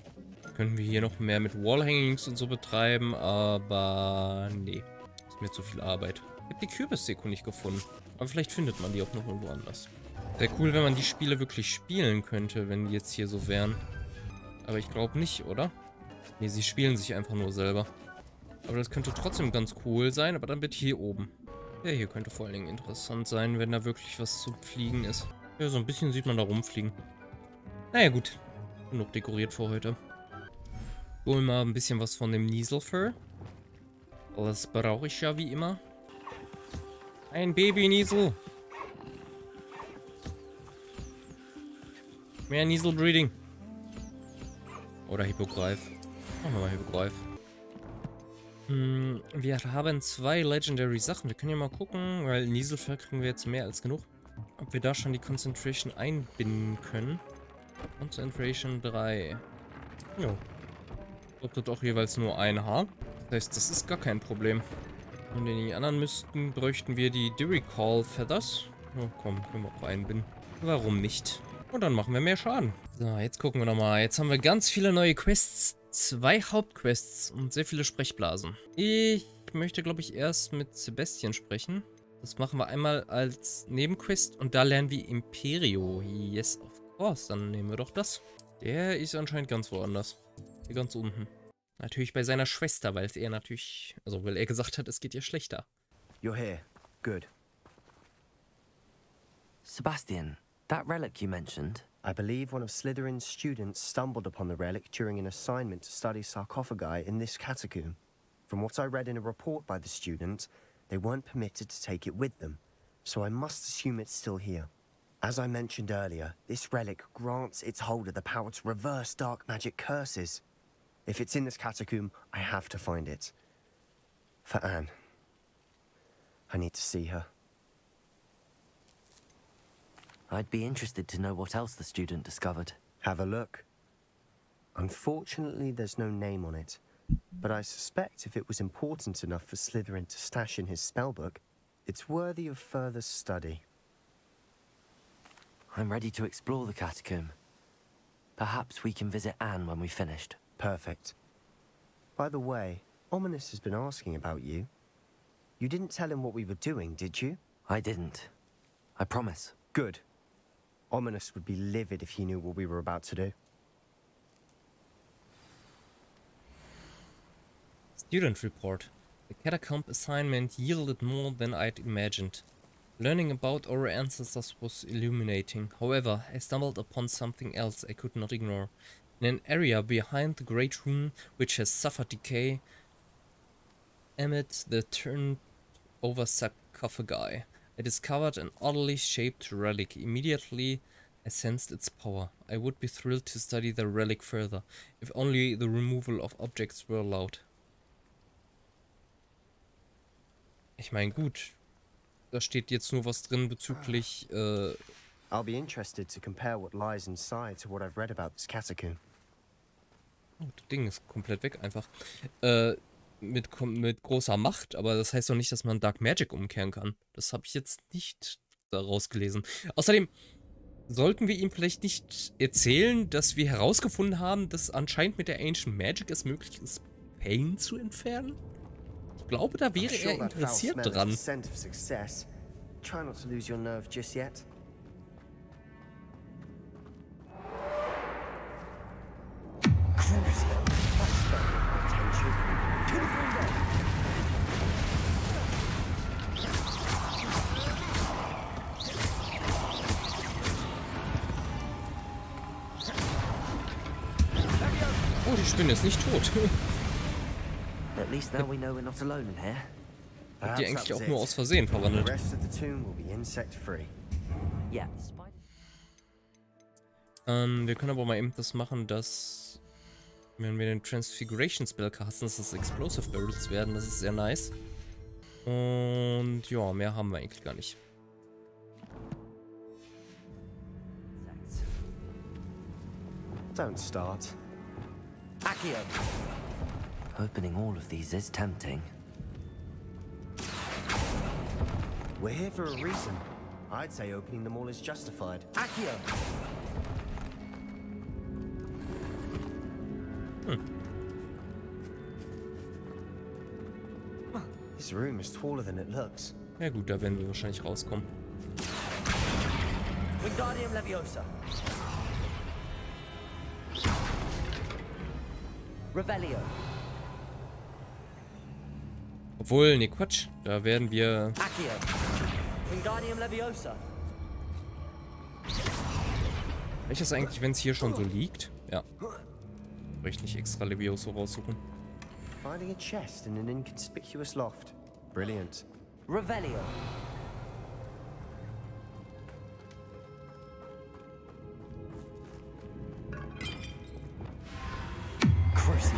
Können wir hier noch mehr mit Wallhangings und so betreiben, aber nee. Ist mir zu viel Arbeit. Ich habe die Kürbisdeko nicht gefunden. Aber vielleicht findet man die auch noch irgendwo anders. Wäre cool, wenn man die Spiele wirklich spielen könnte, wenn die jetzt hier so wären. Aber ich glaube nicht, oder? Nee, sie spielen sich einfach nur selber. Aber das könnte trotzdem ganz cool sein, aber dann bitte hier oben. Ja, hier könnte vor allen Dingen interessant sein, wenn da wirklich was zu fliegen ist. Ja, so ein bisschen sieht man da rumfliegen. Naja, gut. Genug dekoriert für heute. Holen mal ein bisschen was von dem Nieselfur. Das brauche ich ja wie immer. Ein Baby-Niesel. Mehr Niesel-Breeding. Oder Hippogreif. Machen wir mal Hippogreif. Hm, wir haben zwei Legendary Sachen. Wir können ja mal gucken, weil Nieselfur kriegen wir jetzt mehr als genug. ob wir da schon die Concentration einbinden können. Concentration 3. Jo. Dort auch jeweils nur ein Haar. Das heißt, das ist gar kein Problem. Und in die anderen müssten, bräuchten wir die Diricall Feathers. Oh, komm, können wir auch einbinden. Warum nicht? Und dann machen wir mehr Schaden. So, jetzt gucken wir nochmal. Jetzt haben wir ganz viele neue Quests. Zwei Hauptquests und sehr viele Sprechblasen. Ich möchte, glaube ich, erst mit Sebastian sprechen. Das machen wir einmal als Nebenquest und da lernen wir Imperio. Yes, of course. Dann nehmen wir doch das. Der ist anscheinend ganz woanders. Hier ganz unten. Natürlich bei seiner Schwester, weil er natürlich, also weil er gesagt hat, es geht ihr schlechter. You're here. Good. Sebastian, that relic you mentioned. I believe one of Slytherin's students stumbled upon the relic during an assignment to study sarcophagi in this catacomb. From what I read in a report by the student, they weren't permitted to take it with them, so I must assume it's still here. As I mentioned earlier, this relic grants its holder the power to reverse dark magic curses. If it's in this catacomb, I have to find it. For Anne. I need to see her. I'd be interested to know what else the student discovered. Have a look. Unfortunately, there's no name on it. But I suspect if it was important enough for Slytherin to stash in his spellbook, it's worthy of further study. I'm ready to explore the catacomb. Perhaps we can visit Anne when we've finished. Perfect. By the way, Ominous has been asking about you. You didn't tell him what we were doing, did you? I didn't. I promise. Good. Ominous would be livid if he knew what we were about to do. Student report. The catacomb assignment yielded more than I'd imagined. Learning about our ancestors was illuminating. However, I stumbled upon something else I could not ignore. In an area behind the great room which has suffered decay amid the turned over sarcophagi, I discovered an oddly shaped relic. Immediately I sensed its power. I would be thrilled to study the relic further, if only the removal of objects were allowed. Ich meine, gut. Da steht jetzt nur was drin bezüglich. Äh I'll be interested to compare what lies inside to what I've read about this catacomb. Oh, das Ding ist komplett weg einfach. Äh, mit, mit großer Macht, aber das heißt doch nicht, dass man Dark Magic umkehren kann. Das habe ich jetzt nicht daraus gelesen. Außerdem sollten wir ihm vielleicht nicht erzählen, dass wir herausgefunden haben, dass anscheinend mit der Ancient Magic es möglich ist, Pain zu entfernen? Ich glaube, da wäre er interessiert dran. Try not to lose your nerve just yet. Ist nicht tot. At least now we know we're not alone in here. Habt ihr eigentlich auch nur aus Versehen verwandelt? Ähm, wir können aber mal eben das machen, dass wenn wir den Transfiguration Spell casten, dass das Explosive Barrels werden. Das ist sehr nice. Und ja, mehr haben wir eigentlich gar nicht. Don't start. Accio. Opening all of these is tempting. We're here for a reason. I'd say opening them all is justified. Accio. Hmm. This room is taller than it looks. Ja gut, da werden wir wahrscheinlich rauskommen. Wingardium Leviosa. Revelio. Obwohl, ne Quatsch, da werden wir... Leviosa. Welches eigentlich, wenn es hier schon so liegt? Ja. Soll ich nicht extra Levioso raussuchen? Finding a chest in an inconspicuous loft. Brilliant. Revelio. I've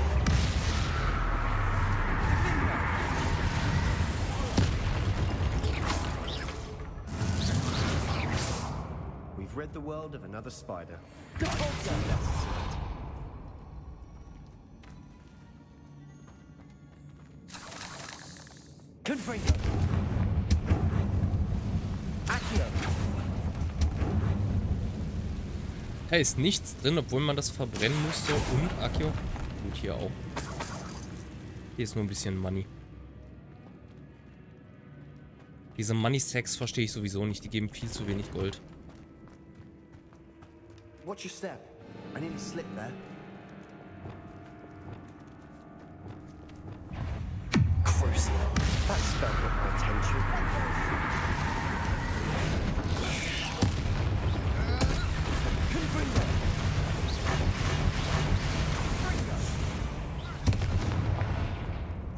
rid the world of another spider. Confringo. Accio. Da ist nichts drin, obwohl man das verbrennen musste. Und Akio. Gut, hier auch. Hier ist nur ein bisschen Money. Diese Money-Sacks verstehe ich sowieso nicht. Die geben viel zu wenig Gold. Watch your step. I nearly slipped there. Crucial. That spell got my attention.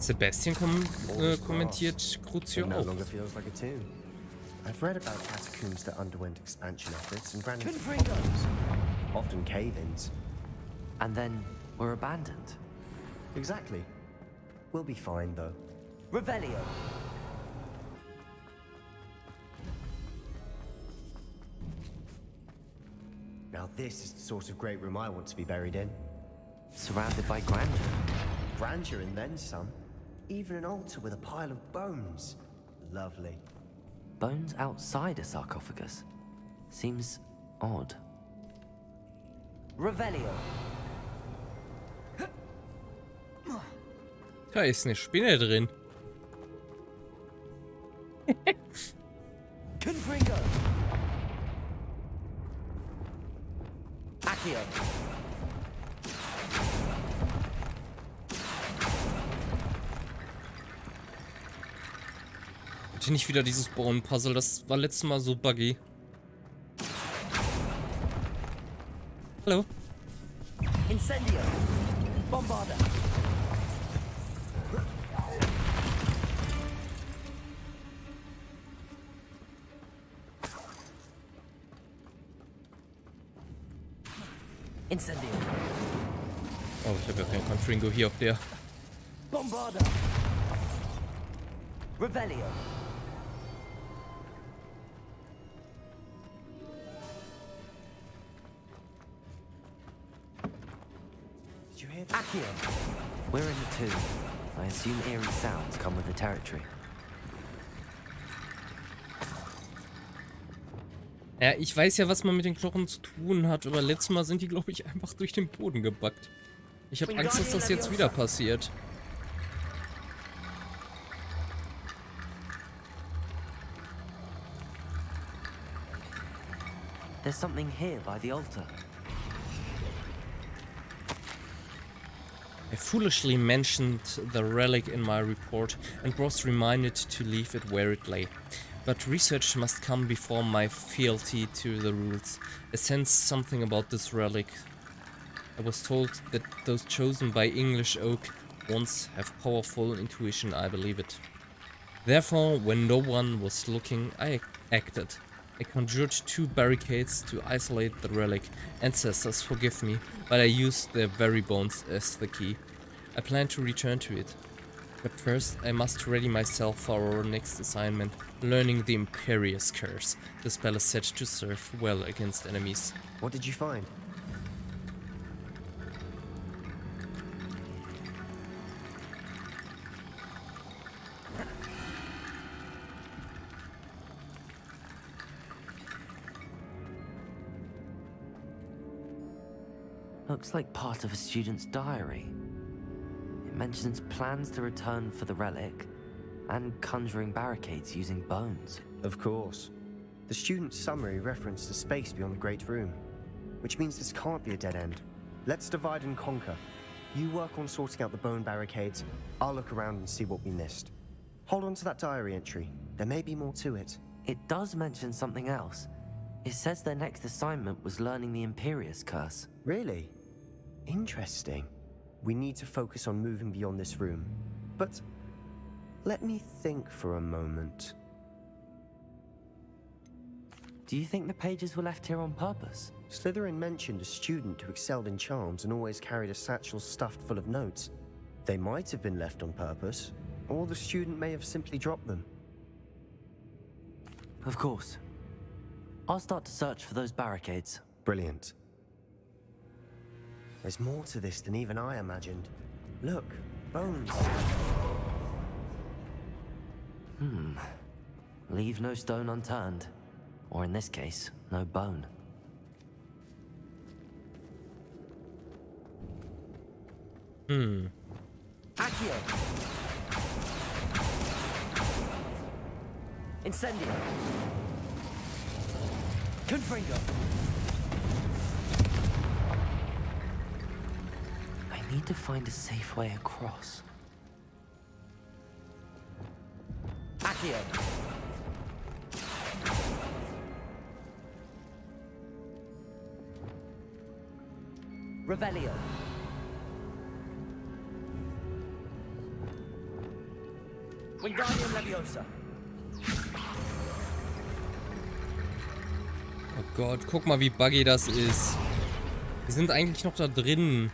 Sebastian kom äh, kommentiert Crucio auch. longer feels like a tomb. I've read about catacombs that underwent expansion efforts and ran into problems. Often cave-ins. And then were abandoned. Exactly. We'll be fine, though. Revelio. Now this is the sort of great room I want to be buried in. Surrounded by grandeur. Grandeur and then some. Even an altar with a pile of bones. Lovely. Bones outside a sarcophagus. Seems odd. Revelio. Da ist eine Spinne drin. Confringo. Accio. Bitte nicht wieder dieses Bauen-Puzzle. Das war letztes Mal so buggy. Hallo? Incendio. Bombarda. Incendio. Oh, ich habe ja kein Confringo hier auf der. Bombarda. Revelio. Accio. We're in the tomb. I assume eerie sounds come with the territory. Ja, ich weiß ja, was man mit den Knochen zu tun hat, aber letztes Mal sind die, glaube ich, einfach durch den Boden gebackt. Ich habe Angst, dass das jetzt wieder passiert. There's something here by the altar. Foolishly mentioned the relic in my report and was reminded to leave it where it lay. But research must come before my fealty to the rules. I sense something about this relic. I was told that those chosen by English Oak once have powerful intuition, I believe it. Therefore, when no one was looking, I acted. I conjured two barricades to isolate the relic. Ancestors, forgive me, but I used their very bones as the key. I plan to return to it. But first, I must ready myself for our next assignment, learning the Imperious Curse. The spell is said to serve well against enemies. What did you find? Looks like part of a student's diary. It mentions plans to return for the relic and conjuring barricades using bones. Of course. The student's summary referenced a space beyond the Great Room, which means this can't be a dead end. Let's divide and conquer. You work on sorting out the bone barricades, I'll look around and see what we missed. Hold on to that diary entry. There may be more to it. It does mention something else. It says their next assignment was learning the Imperious Curse. Really? Interesting. We need to focus on moving beyond this room. But let me think for a moment. Do you think the pages were left here on purpose? Slytherin mentioned a student who excelled in charms and always carried a satchel stuffed full of notes. They might have been left on purpose, or the student may have simply dropped them. Of course. I'll start to search for those barricades. Brilliant. There's more to this than even I imagined. Look, bones. Hmm. Leave no stone unturned. Or in this case, no bone. Hmm. Accio! Incendio! Confringo! Need to find a safe way across. Accio! Revelio! Wingardium Leviosa! Oh Gott, guck mal, wie buggy das ist. Wir sind eigentlich noch da drin.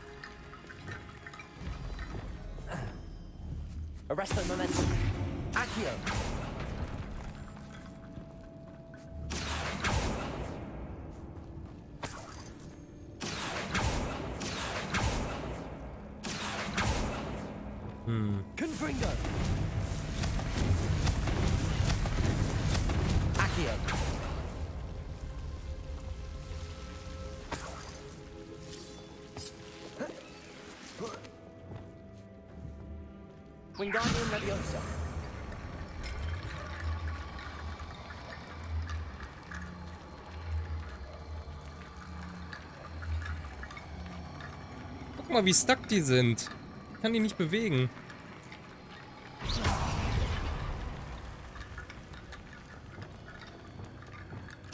Mal, wie stuck die sind. Ich kann die nicht bewegen.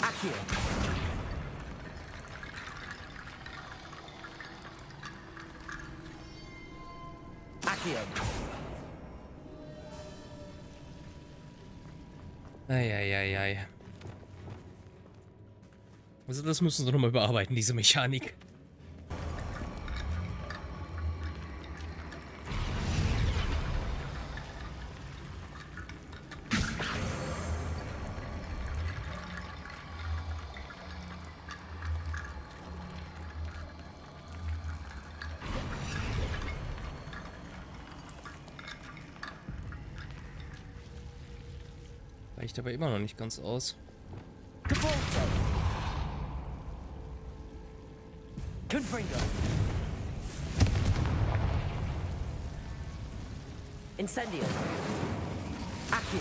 Accio! Accio! Eieiei. Also das müssen sie nochmal überarbeiten, diese Mechanik. Reicht aber immer noch nicht ganz aus. Incendio! Accio!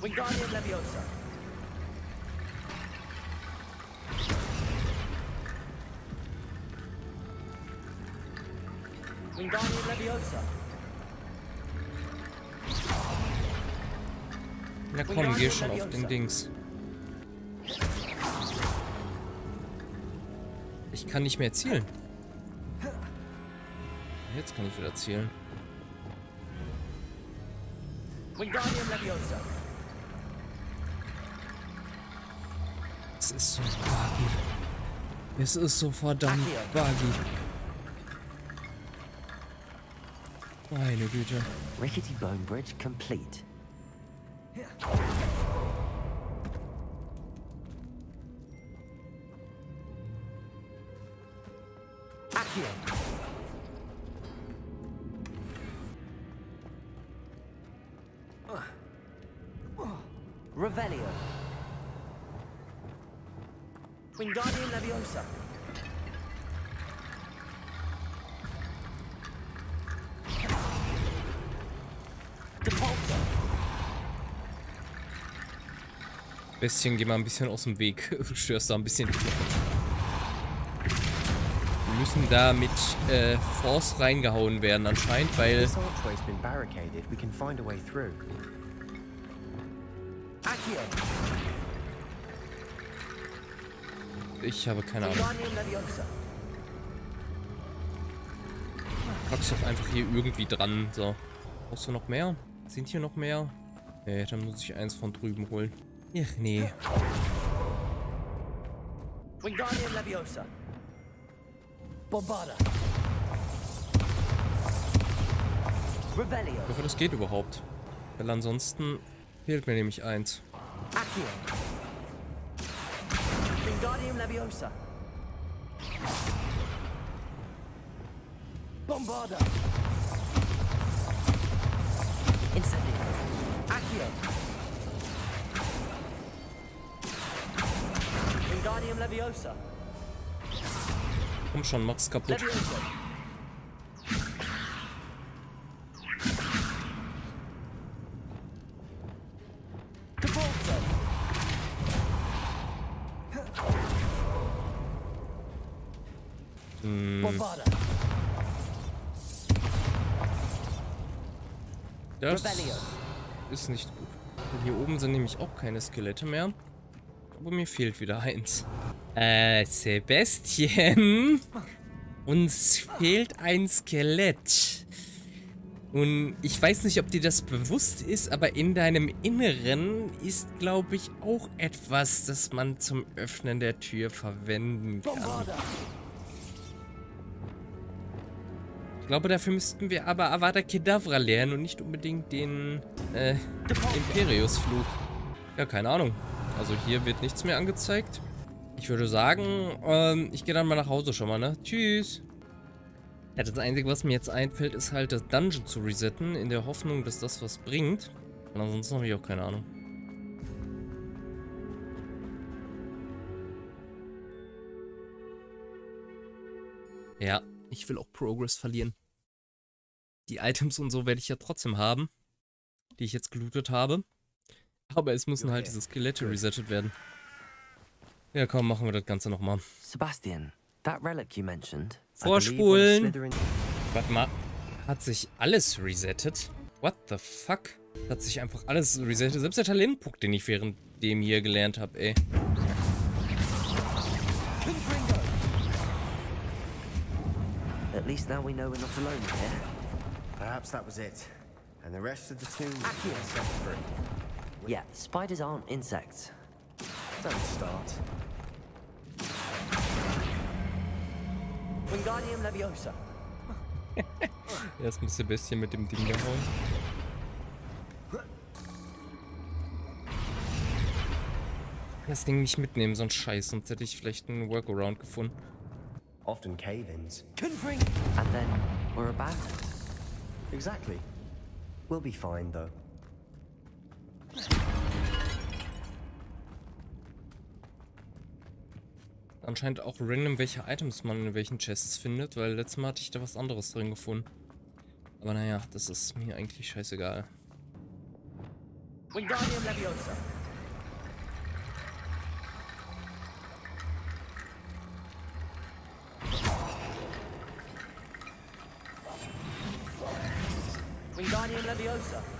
Wingardium Leviosa! Na komm, geh schon auf den Dings. Ich kann nicht mehr zielen. Jetzt kann ich wieder zielen. Es ist so buggy. Es ist so verdammt buggy. Meine Güte. Rickety Bone Bridge complete. Yeah. Bestien, geh mal ein bisschen aus dem Weg. Du störst da ein bisschen. Wir müssen da mit äh, Force reingehauen werden anscheinend, weil ich habe keine Ahnung. Pack's doch einfach hier irgendwie dran. So. Brauchst du noch mehr? Sind hier noch mehr? Nee, dann muss ich eins von drüben holen. Ach nee. Wingardium Leviosa! Bombarda! Revelio! Ich hoffe, das geht überhaupt. Weil ansonsten Fehlt mir nämlich eins. Accio. Wingardium Leviosa. Bombarda. Incendio. Accio. Komm schon, mach's kaputt. Hm, das ist nicht gut. Hier oben sind nämlich auch keine Skelette mehr. Aber mir fehlt wieder eins. Äh, Sebastian. Uns fehlt ein Skelett. Und ich weiß nicht, ob dir das bewusst ist, aber in deinem Inneren ist, glaube ich, auch etwas, das man zum Öffnen der Tür verwenden kann. Ich glaube, dafür müssten wir aber Avada Kedavra lernen und nicht unbedingt den äh, Imperius-Flug. Ja, keine Ahnung. Also hier wird nichts mehr angezeigt. Ich würde sagen, ähm, ich gehe dann mal nach Hause schon mal, ne? Tschüss. Ja, das Einzige, was mir jetzt einfällt, ist halt das Dungeon zu resetten, in der Hoffnung, dass das was bringt. Und ansonsten habe ich auch keine Ahnung. Ja, ich will auch Progress verlieren. Die Items und so werde ich ja trotzdem haben, die ich jetzt gelootet habe. Aber es müssen halt diese Skelette resettet werden. Ja, komm, machen wir das Ganze nochmal. Sebastian, that relic you mentioned. Vorspulen. Warte mal. Hat sich alles resettet? What the fuck? Hat sich einfach alles resettet. Selbst der Talentpunkt, den ich während dem hier gelernt habe, ey. At least now we know we're not alone here. Perhaps that was it. And the rest of the tomb was free. Yeah, spiders aren't insects. Don't start. Wingardium Leviosa. Erst ein bisschen mit dem Ding gehauen. Das Ding nicht mitnehmen, so ein Scheiß, sonst hätte ich vielleicht einen Workaround gefunden. Often cave-ins. Confring. And then we're abandoned. Exactly. We'll be fine, though. Anscheinend auch random, welche Items man in welchen Chests findet, weil letztes Mal hatte ich da was anderes drin gefunden. Aber naja, das ist mir eigentlich scheißegal. Wingardium Leviosa. Wingardium Leviosa.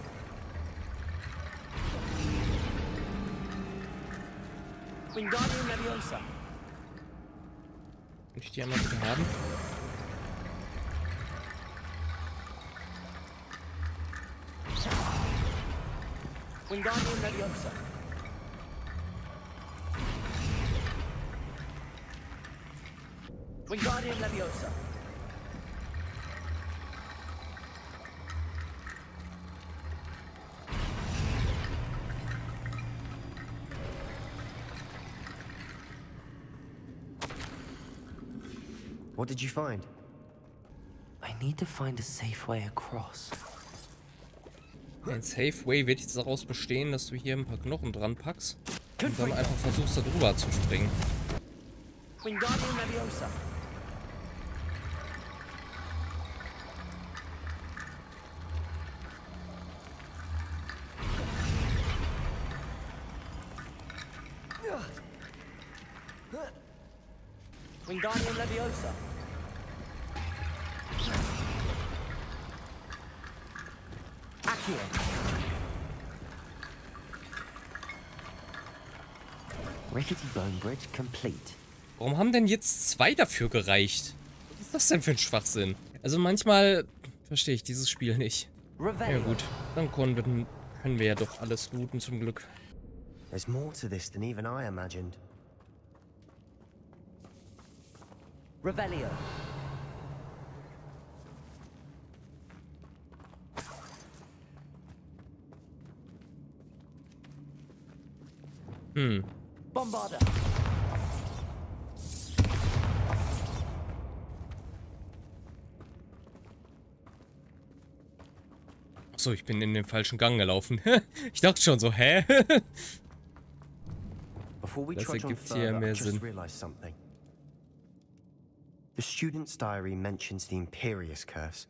Wingardium Leviosa. İch die einmal bitte haben? Wingardium Leviosa. Wingardium Leviosa. What did you find? I need to find a safe way across. Ein Safe Way wird jetzt daraus bestehen, dass du hier ein paar Knochen dran packst und dann einfach versuchst, da drüber zu springen. Wingardium Leviosa. Wingardium Leviosa. Accio. Rickety Bone Bridge complete. Warum haben denn jetzt zwei dafür gereicht? Was ist das denn für ein Schwachsinn? Also manchmal verstehe ich dieses Spiel nicht. Ja gut, dann können wir, können wir ja doch alles looten zum Glück. There's more to this than even I imagined. Revelio. Hm. Bombarder. Achso, ich bin in den falschen Gang gelaufen. ich dachte schon so, hä? Das ergibt hier mehr Sinn. The student's diary mentions the Imperius curse.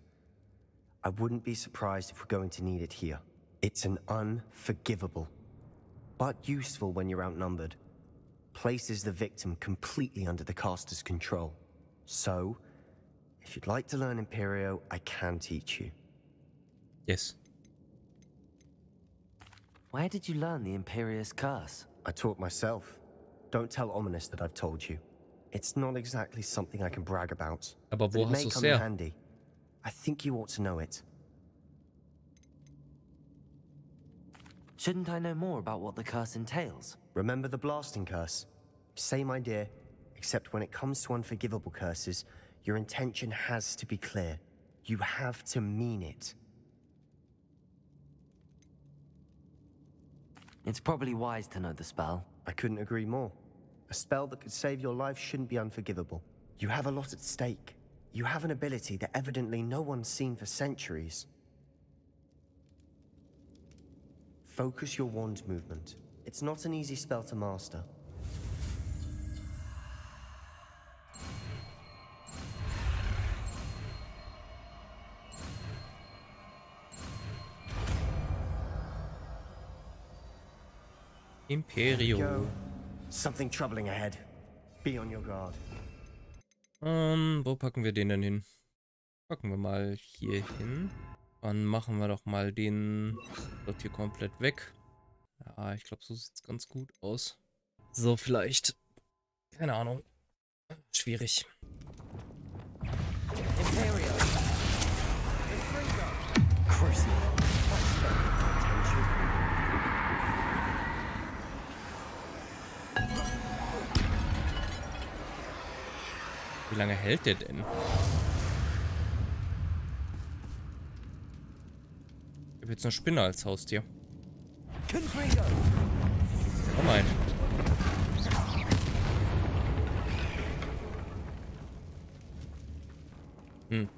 I wouldn't be surprised if we're going to need it here. It's an unforgivable, but useful when you're outnumbered. Places the victim completely under the caster's control. So, if you'd like to learn Imperio, I can teach you. Yes. Where did you learn the Imperious Curse? I taught myself. Don't tell Ominous that I've told you. It's not exactly something I can brag about. Aber but wo it may come in her? handy. I think you ought to know it. Shouldn't I know more about what the curse entails? Remember the blasting curse? Same idea, except when it comes to unforgivable curses, your intention has to be clear. You have to mean it. It's probably wise to know the spell. I couldn't agree more. A spell that could save your life shouldn't be unforgivable. You have a lot at stake. You have an ability that evidently no one's seen for centuries. Focus your wand movement. It's not an easy spell to master. Imperio. Go. Something troubling ahead. Be on your guard. Ähm, wo packen wir den denn hin? Packen wir mal hier hin. Dann machen wir doch mal den dort hier komplett weg. Ja, ich glaube, so sieht es ganz gut aus. So, vielleicht. Keine Ahnung. Schwierig. Wie lange hält der denn? Ich habe jetzt eine Spinne als Haustier. Oh nein. Hm.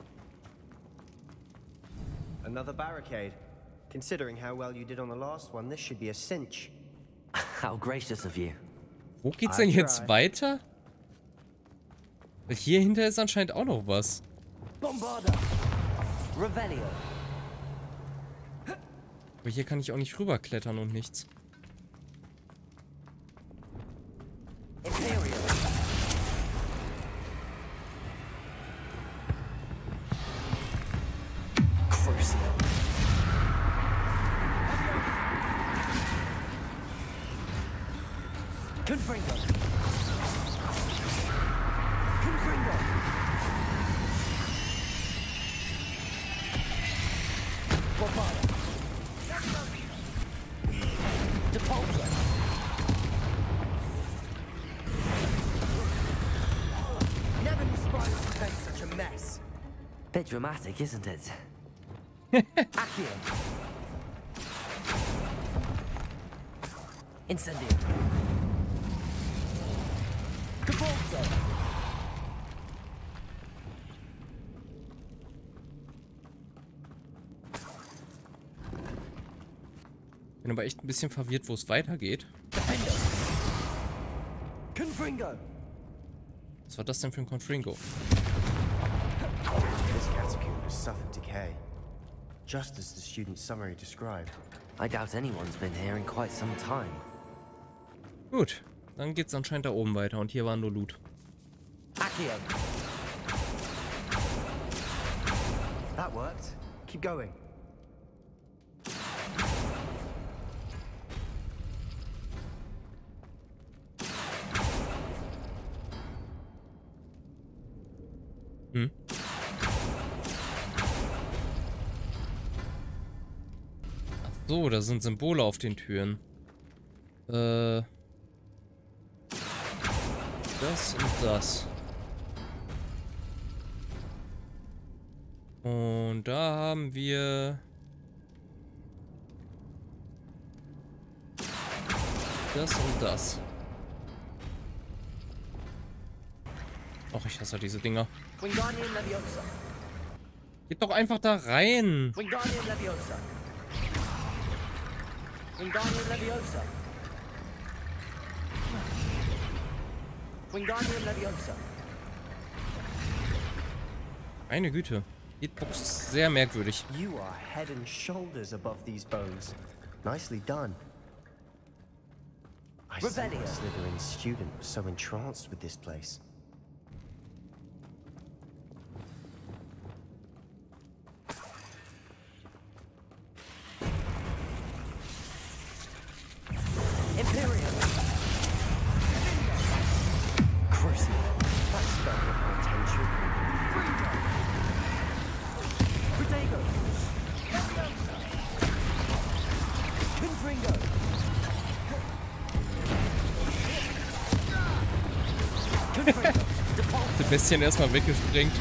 Another barricade. Considering how well you did on the last one, this should be a cinch. How gracious of you. Wo geht's denn jetzt weiter? Weil hier hinter ist anscheinend auch noch was. Revelio. Aber hier kann ich auch nicht rüberklettern und nichts. Dramatic, isn't it? Accio. Incendio. Capulso. Bin aber echt ein bisschen verwirrt, wo es weitergeht. Was war das denn für ein Confringo? Suffered decay, just as the student summary described. I doubt anyone's been here in quite some time. Gut, dann geht's anscheinend da oben weiter und hier war nur Loot. Accio. That worked. Keep going. So, da sind Symbole auf den Türen. Äh. Das und das. Und da haben wir das und das. Och, ich hasse diese Dinger. Geht doch einfach da rein. Wingardium Leviosa. Wingardium Leviosa. Wingardium Leviosa. Meine Güte. Hitbox ist sehr merkwürdig. You are head and shoulders above these bones. Nicely done. I see why Revelio. Slytherin's student was so entranced with this place. Sebastian erstmal weggesprengt.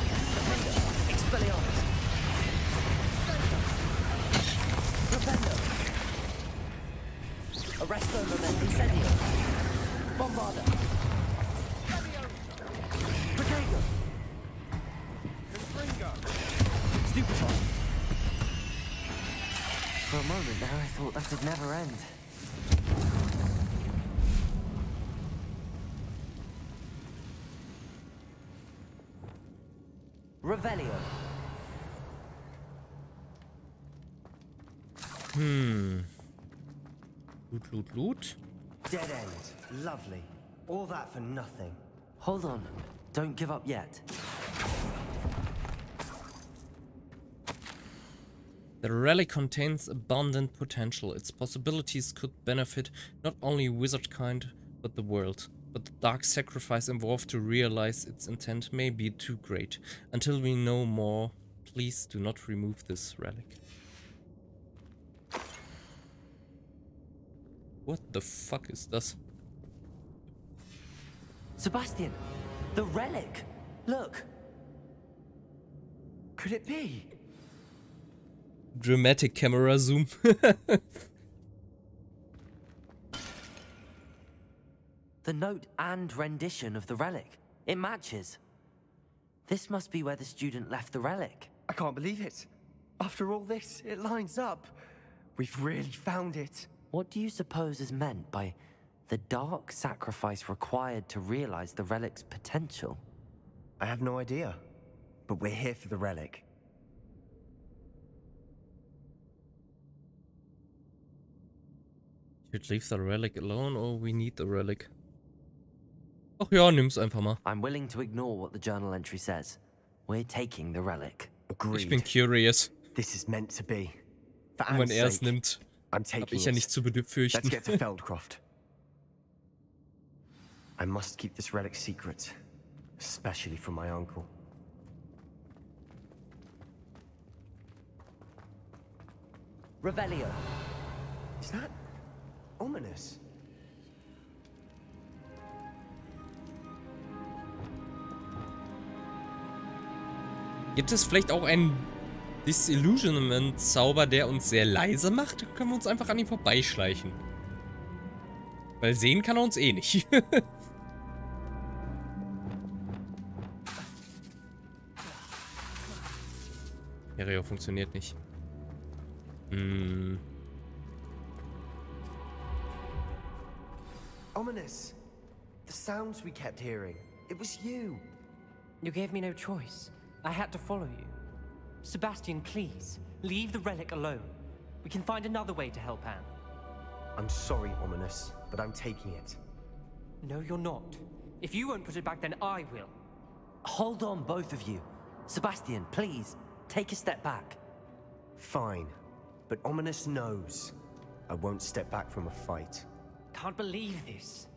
Hold on. Don't give up yet. The relic contains abundant potential. Its possibilities could benefit not only wizardkind, but the world. But the dark sacrifice involved to realize its intent may be too great. Until we know more, please do not remove this relic. What the fuck is das? Sebastian, the relic. Look. Could it be? Dramatic camera zoom. The note and rendition of the relic. It matches. This must be where the student left the relic. I can't believe it. After all this, it lines up. We've really found it. What do you suppose is meant by the dark sacrifice required to realize the relic's potential? I have no idea. But we're here for the relic. Should leave the relic alone or we need the relic? Ach ja, nimm's einfach mal. I'm willing to ignore what the journal entry says. We're taking the relic. Agreed. Ich bin curious. This is meant to be. For wenn Anne's er es nimmt, I'm hab ich ja it. nicht zu Let's get to Feldcroft. I must keep this relic secret, especially from my uncle. Revelio. Is that ominous? Gibt es vielleicht auch einen Disillusionment-Zauber, der uns sehr leise macht? Dann können wir uns einfach an ihm vorbeischleichen. Weil sehen kann er uns eh nicht. Stereo funktioniert nicht. Hm. Ominous. The sounds we kept hearing. It was you. You gave me no choice. I had to follow you. Sebastian, please, leave the relic alone. We can find another way to help Anne. I'm sorry, Ominous, but I'm taking it. No, you're not. If you won't put it back, then I will. Hold on, both of you. Sebastian, please, take a step back. Fine. But Ominous knows. I won't step back from a fight. Can't believe this.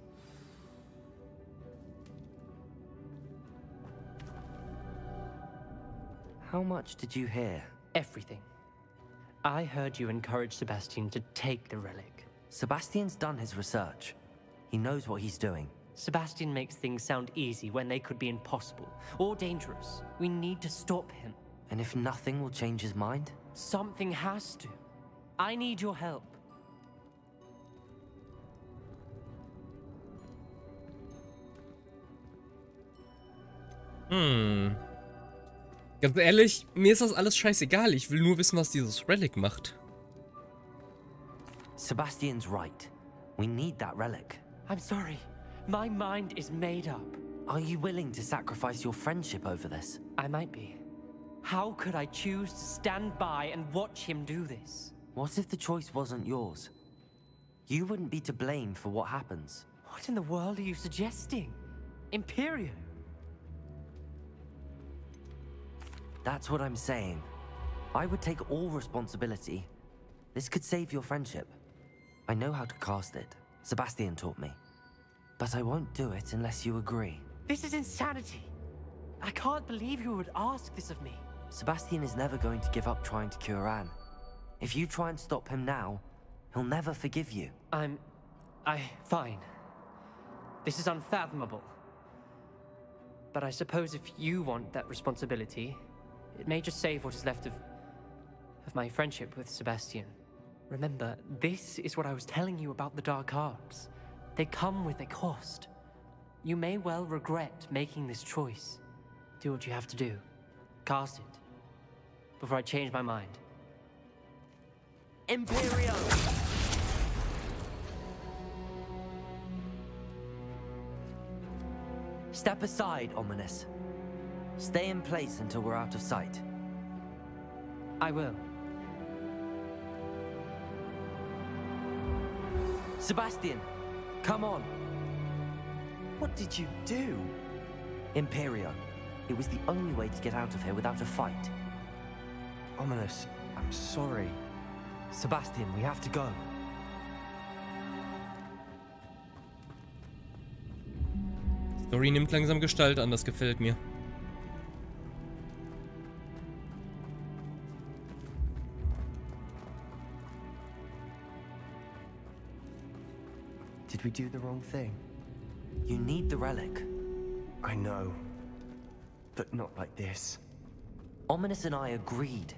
How much did you hear? Everything. I heard you encourage Sebastian to take the relic. Sebastian's done his research. He knows what he's doing. Sebastian makes things sound easy when they could be impossible or dangerous. We need to stop him. And if nothing will change his mind? Something has to. I need your help. Hm. Ganz ehrlich, mir ist das alles scheißegal. Ich will nur wissen, was dieses Relic macht. Sebastian's right. We need that relic. I'm sorry. My mind is made up. Are you willing to sacrifice your friendship over this? I might be. How could I choose to stand by and watch him do this? What if the choice wasn't yours? You wouldn't be to blame for what happens. What in the world are you suggesting? Imperio? That's what I'm saying. I would take all responsibility. This could save your friendship. I know how to cast it. Sebastian taught me. But I won't do it unless you agree. This is insanity. I can't believe you would ask this of me. Sebastian is never going to give up trying to cure Anne. If you try and stop him now, he'll never forgive you. I'm... I... fine. This is unfathomable. But I suppose if you want that responsibility, it may just save what is left of... of my friendship with Sebastian. Remember, this is what I was telling you about the Dark Arts. They come with a cost. You may well regret making this choice. Do what you have to do. Cast it. Before I change my mind. Imperio! Step aside, Ominous. Stay in place until we're out of sight. I will. Sebastian, come on. What did you do? Imperio. It was the only way to get out of here without a fight. Ominous, I'm sorry. Sebastian, we have to go. Story nimmt langsam Gestalt an, das gefällt mir. Did we do the wrong thing? You need the relic. I know. But not like this. Ominous and I agreed.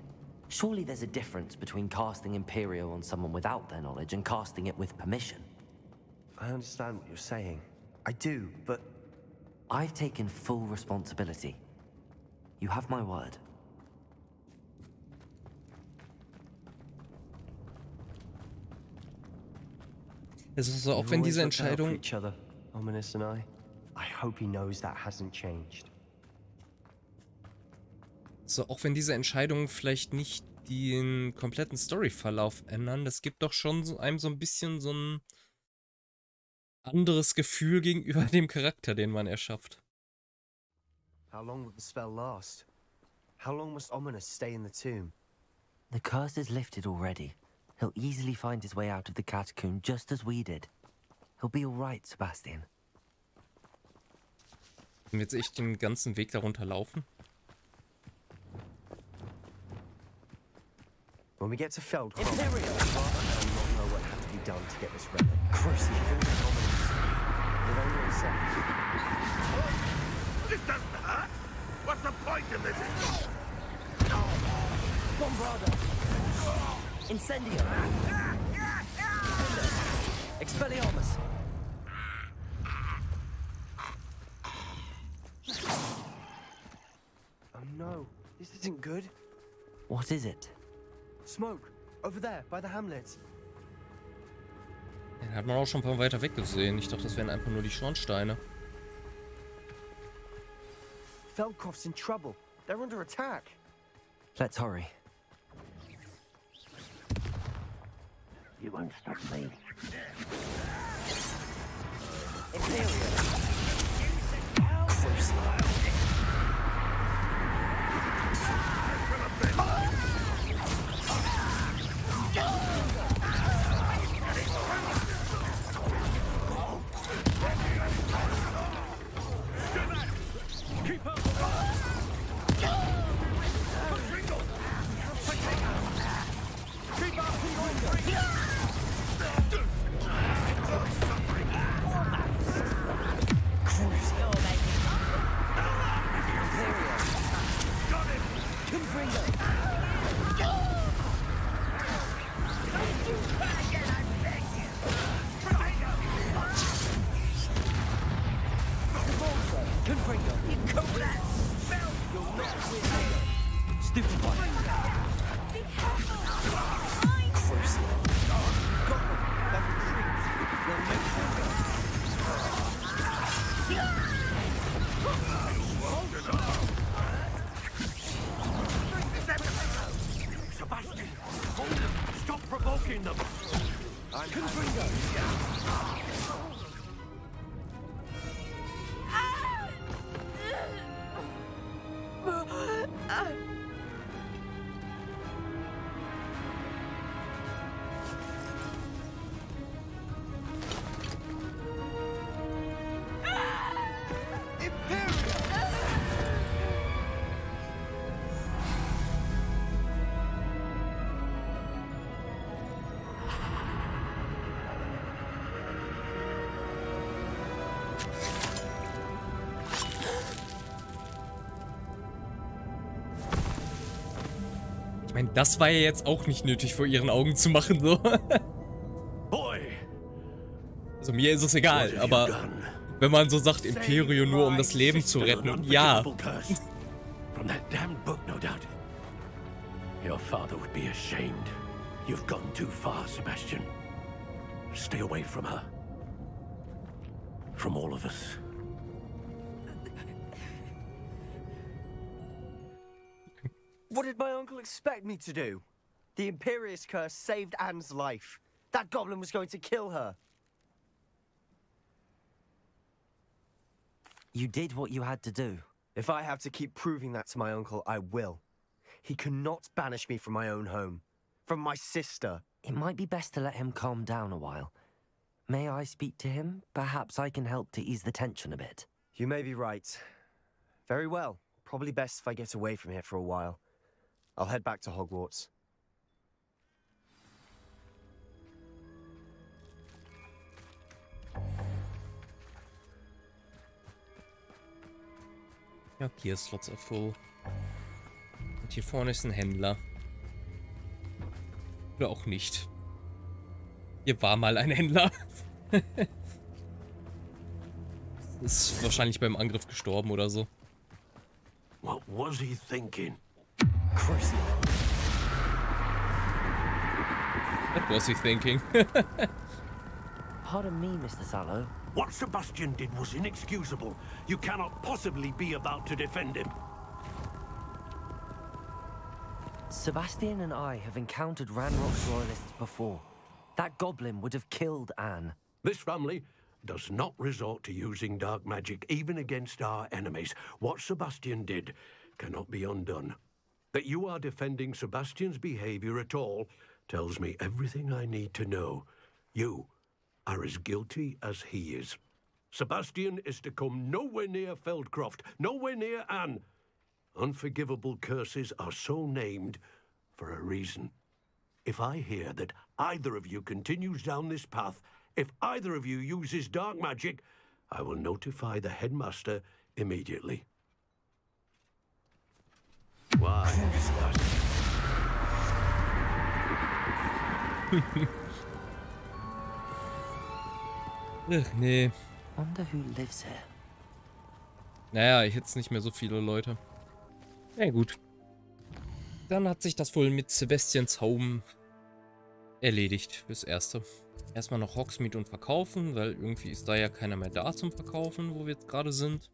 Surely there's a difference between casting Imperio on someone without their knowledge and casting it with permission. I understand what you're saying. I do, but... I've taken full responsibility. You have my word. Es ist so, auch We've wenn always diese looked Entscheidung each other, Ominous and I. I hope he knows that hasn't changed. So, auch wenn diese Entscheidungen vielleicht nicht den kompletten Storyverlauf ändern, das gibt doch schon so einem so ein bisschen so ein anderes Gefühl gegenüber dem Charakter, den man erschafft. How long will the spell last? How long must Ominous stay in the tomb? The curse is lifted already. He'll easily find his way out of the catacomb just as we did. He'll be all right, Sebastian. Wenn wir jetzt echt den ganzen Weg darunter laufen? When we get to Feldcroft, I'd rather Anne not know what had to be done to get this relic. Cruci, you're gonna get Ominous. With only a second. This doesn't hurt. What's the point of this? Bombarda! Incendio! Expelliarmus! Oh no, this isn't good. What is it? Smoke. Over there, by the hamlet. Den hat man auch schon von weiter weg gesehen. Ich dachte, das wären einfach nur die Schornsteine. Felkov's in trouble. They're under attack. Let's hurry. You won't stop me. Imperial. Crucible. Bring them. 啊。Ich meine, das war ja jetzt auch nicht nötig vor ihren Augen zu machen, so. Also mir ist es egal, aber wenn man so sagt, Imperium nur um das Leben zu retten, ja. From that damned book, no doubt. Your father would be ashamed. You've gone too far, Sebastian. Stay away from her. Expect me to do? The Imperious curse saved Anne's life. That goblin was going to kill her. You did what you had to do. If I have to keep proving that to my uncle, I will. He cannot banish me from my own home. From my sister. It might be best to let him calm down a while. May I speak to him? Perhaps I can help to ease the tension a bit. You may be right. Very well. Probably best if I get away from here for a while. I'll head back to Hogwarts. Ja, Gear Slots are full. Und hier vorne ist ein Händler. Oder auch nicht. Hier war mal ein Händler. ist wahrscheinlich beim Angriff gestorben oder so. What was he thinking? Crazy. What was he thinking? Pardon me, Mr. Sallow. What Sebastian did was inexcusable. You cannot possibly be about to defend him. Sebastian and I have encountered Ranrock's royalists before. That goblin would have killed Anne. This family does not resort to using dark magic even against our enemies. What Sebastian did cannot be undone. That you are defending Sebastian's behavior at all tells me everything I need to know. You are as guilty as he is. Sebastian is to come nowhere near Feldcroft, nowhere near Anne. Unforgivable curses are so named for a reason. If I hear that either of you continues down this path, if either of you uses dark magic, I will notify the headmaster immediately. Why? Ach, nee. Naja, jetzt nicht mehr so viele Leute. Ja gut. Dann hat sich das wohl mit Sebastians Home erledigt fürs Erste. Erstmal noch Hogsmeade und verkaufen, weil irgendwie ist da ja keiner mehr da zum Verkaufen, wo wir jetzt gerade sind.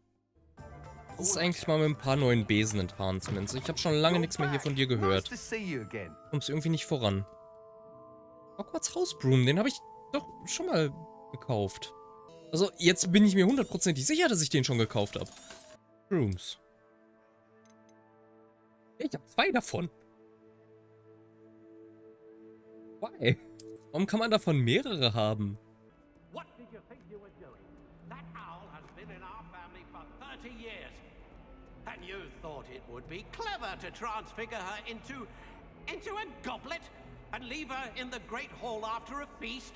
Das ist eigentlich mal mit ein paar neuen Besen-Enhancements. Ich habe schon lange nichts mehr hier von dir gehört. Kommst irgendwie nicht voran. Hogwarts Hausbrunnen, den habe ich doch schon mal gekauft. Also jetzt bin ich mir hundertprozentig sicher, dass ich den schon gekauft habe. Rooms. Ich habe zwei davon. Why? Warum kann man davon mehrere haben? Thought it would be clever to transfigure her into... into a goblet? And leave her in the Great Hall after a feast?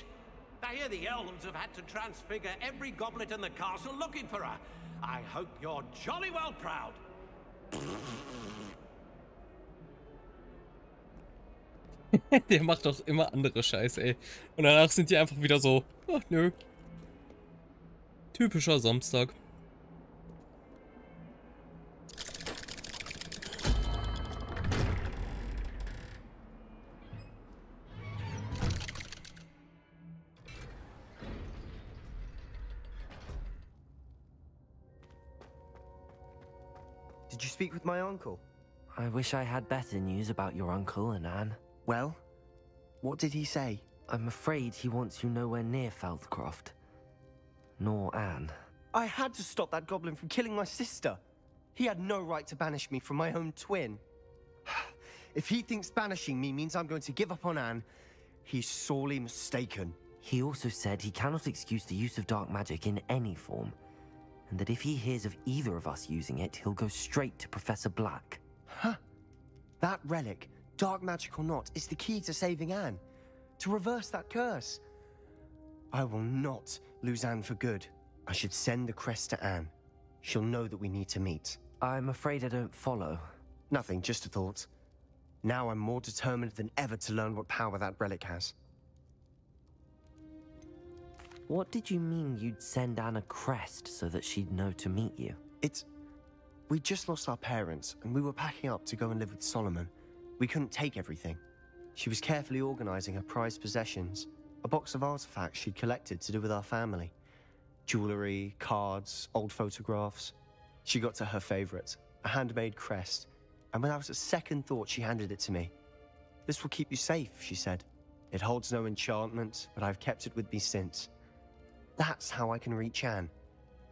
I hear the elves have had to transfigure every goblet in the castle looking for her. I hope you're jolly well proud. Der macht doch immer andere Scheiße, ey. Und danach sind die einfach wieder so, ach nö. Typischer Samstag. My uncle? I wish I had better news about your uncle and Anne. Well, what did he say? I'm afraid he wants you nowhere near Feldcroft. Nor Anne. I had to stop that goblin from killing my sister. He had no right to banish me from my own twin. If he thinks banishing me means I'm going to give up on Anne, he's sorely mistaken. He also said he cannot excuse the use of dark magic in any form, and that if he hears of either of us using it, he'll go straight to Professor Black. Huh? That relic, dark magic or not, is the key to saving Anne. To reverse that curse. I will not lose Anne for good. I should send the crest to Anne. She'll know that we need to meet. I'm afraid I don't follow. Nothing, just a thought. Now I'm more determined than ever to learn what power that relic has. What did you mean you'd send Anna Crest so that she'd know to meet you? It's. We just lost our parents, and we were packing up to go and live with Solomon. We couldn't take everything. She was carefully organizing her prized possessions, a box of artifacts she'd collected to do with our family jewelry, cards, old photographs. She got to her favorite, a handmade crest, and without a second thought, she handed it to me. This will keep you safe, she said. It holds no enchantment, but I've kept it with me since. That's how I can reach Anne.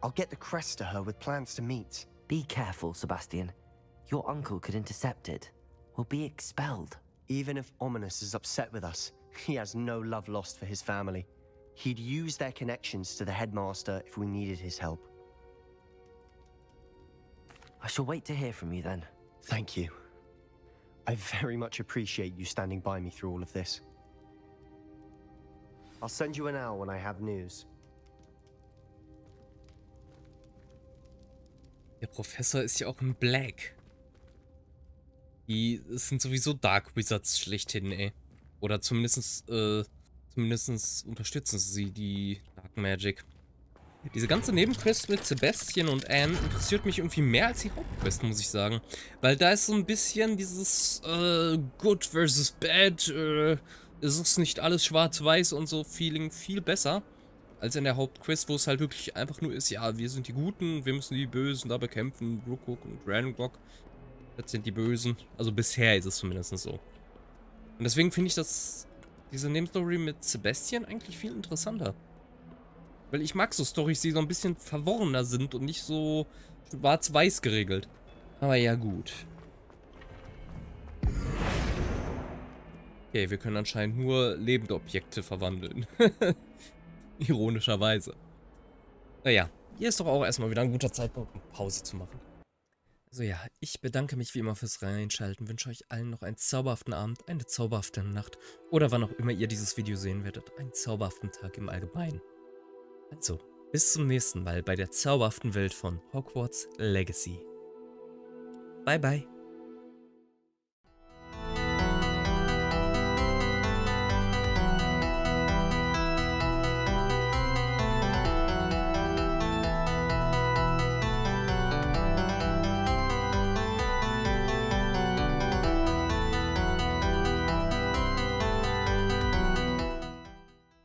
I'll get the crest to her with plans to meet. Be careful, Sebastian. Your uncle could intercept it. We'll be expelled. Even if Ominous is upset with us, he has no love lost for his family. He'd use their connections to the headmaster if we needed his help. I shall wait to hear from you then. Thank you. I very much appreciate you standing by me through all of this. I'll send you an owl when I have news. Der Professor ist ja auch ein Black. Die sind sowieso Dark Wizards schlechthin, ey. Oder zumindest, äh, zumindest unterstützen sie die Dark Magic. Diese ganze Nebenquest mit Sebastian und Anne interessiert mich irgendwie mehr als die Hauptquest, muss ich sagen. Weil da ist so ein bisschen dieses äh, Good versus Bad, äh, ist es nicht alles schwarz-weiß und so Feeling viel besser als in der Hauptquest, wo es halt wirklich einfach nur ist, ja, wir sind die Guten, wir müssen die Bösen da bekämpfen, Rookwook und Randglock, das sind die Bösen. Also bisher ist es zumindest so. Und deswegen finde ich das, diese Nebenstory mit Sebastian eigentlich viel interessanter. Weil ich mag so Storys, die so ein bisschen verworrener sind und nicht so schwarz-weiß geregelt. Aber ja, gut. Okay, wir können anscheinend nur lebende Objekte verwandeln. Ironischerweise. Naja, hier ist doch auch erstmal wieder ein guter Zeitpunkt, um Pause zu machen. Also ja, ich bedanke mich wie immer fürs Reinschalten, wünsche euch allen noch einen zauberhaften Abend, eine zauberhafte Nacht oder wann auch immer ihr dieses Video sehen werdet, einen zauberhaften Tag im Allgemeinen. Also, bis zum nächsten Mal bei der zauberhaften Welt von Hogwarts Legacy. Bye bye.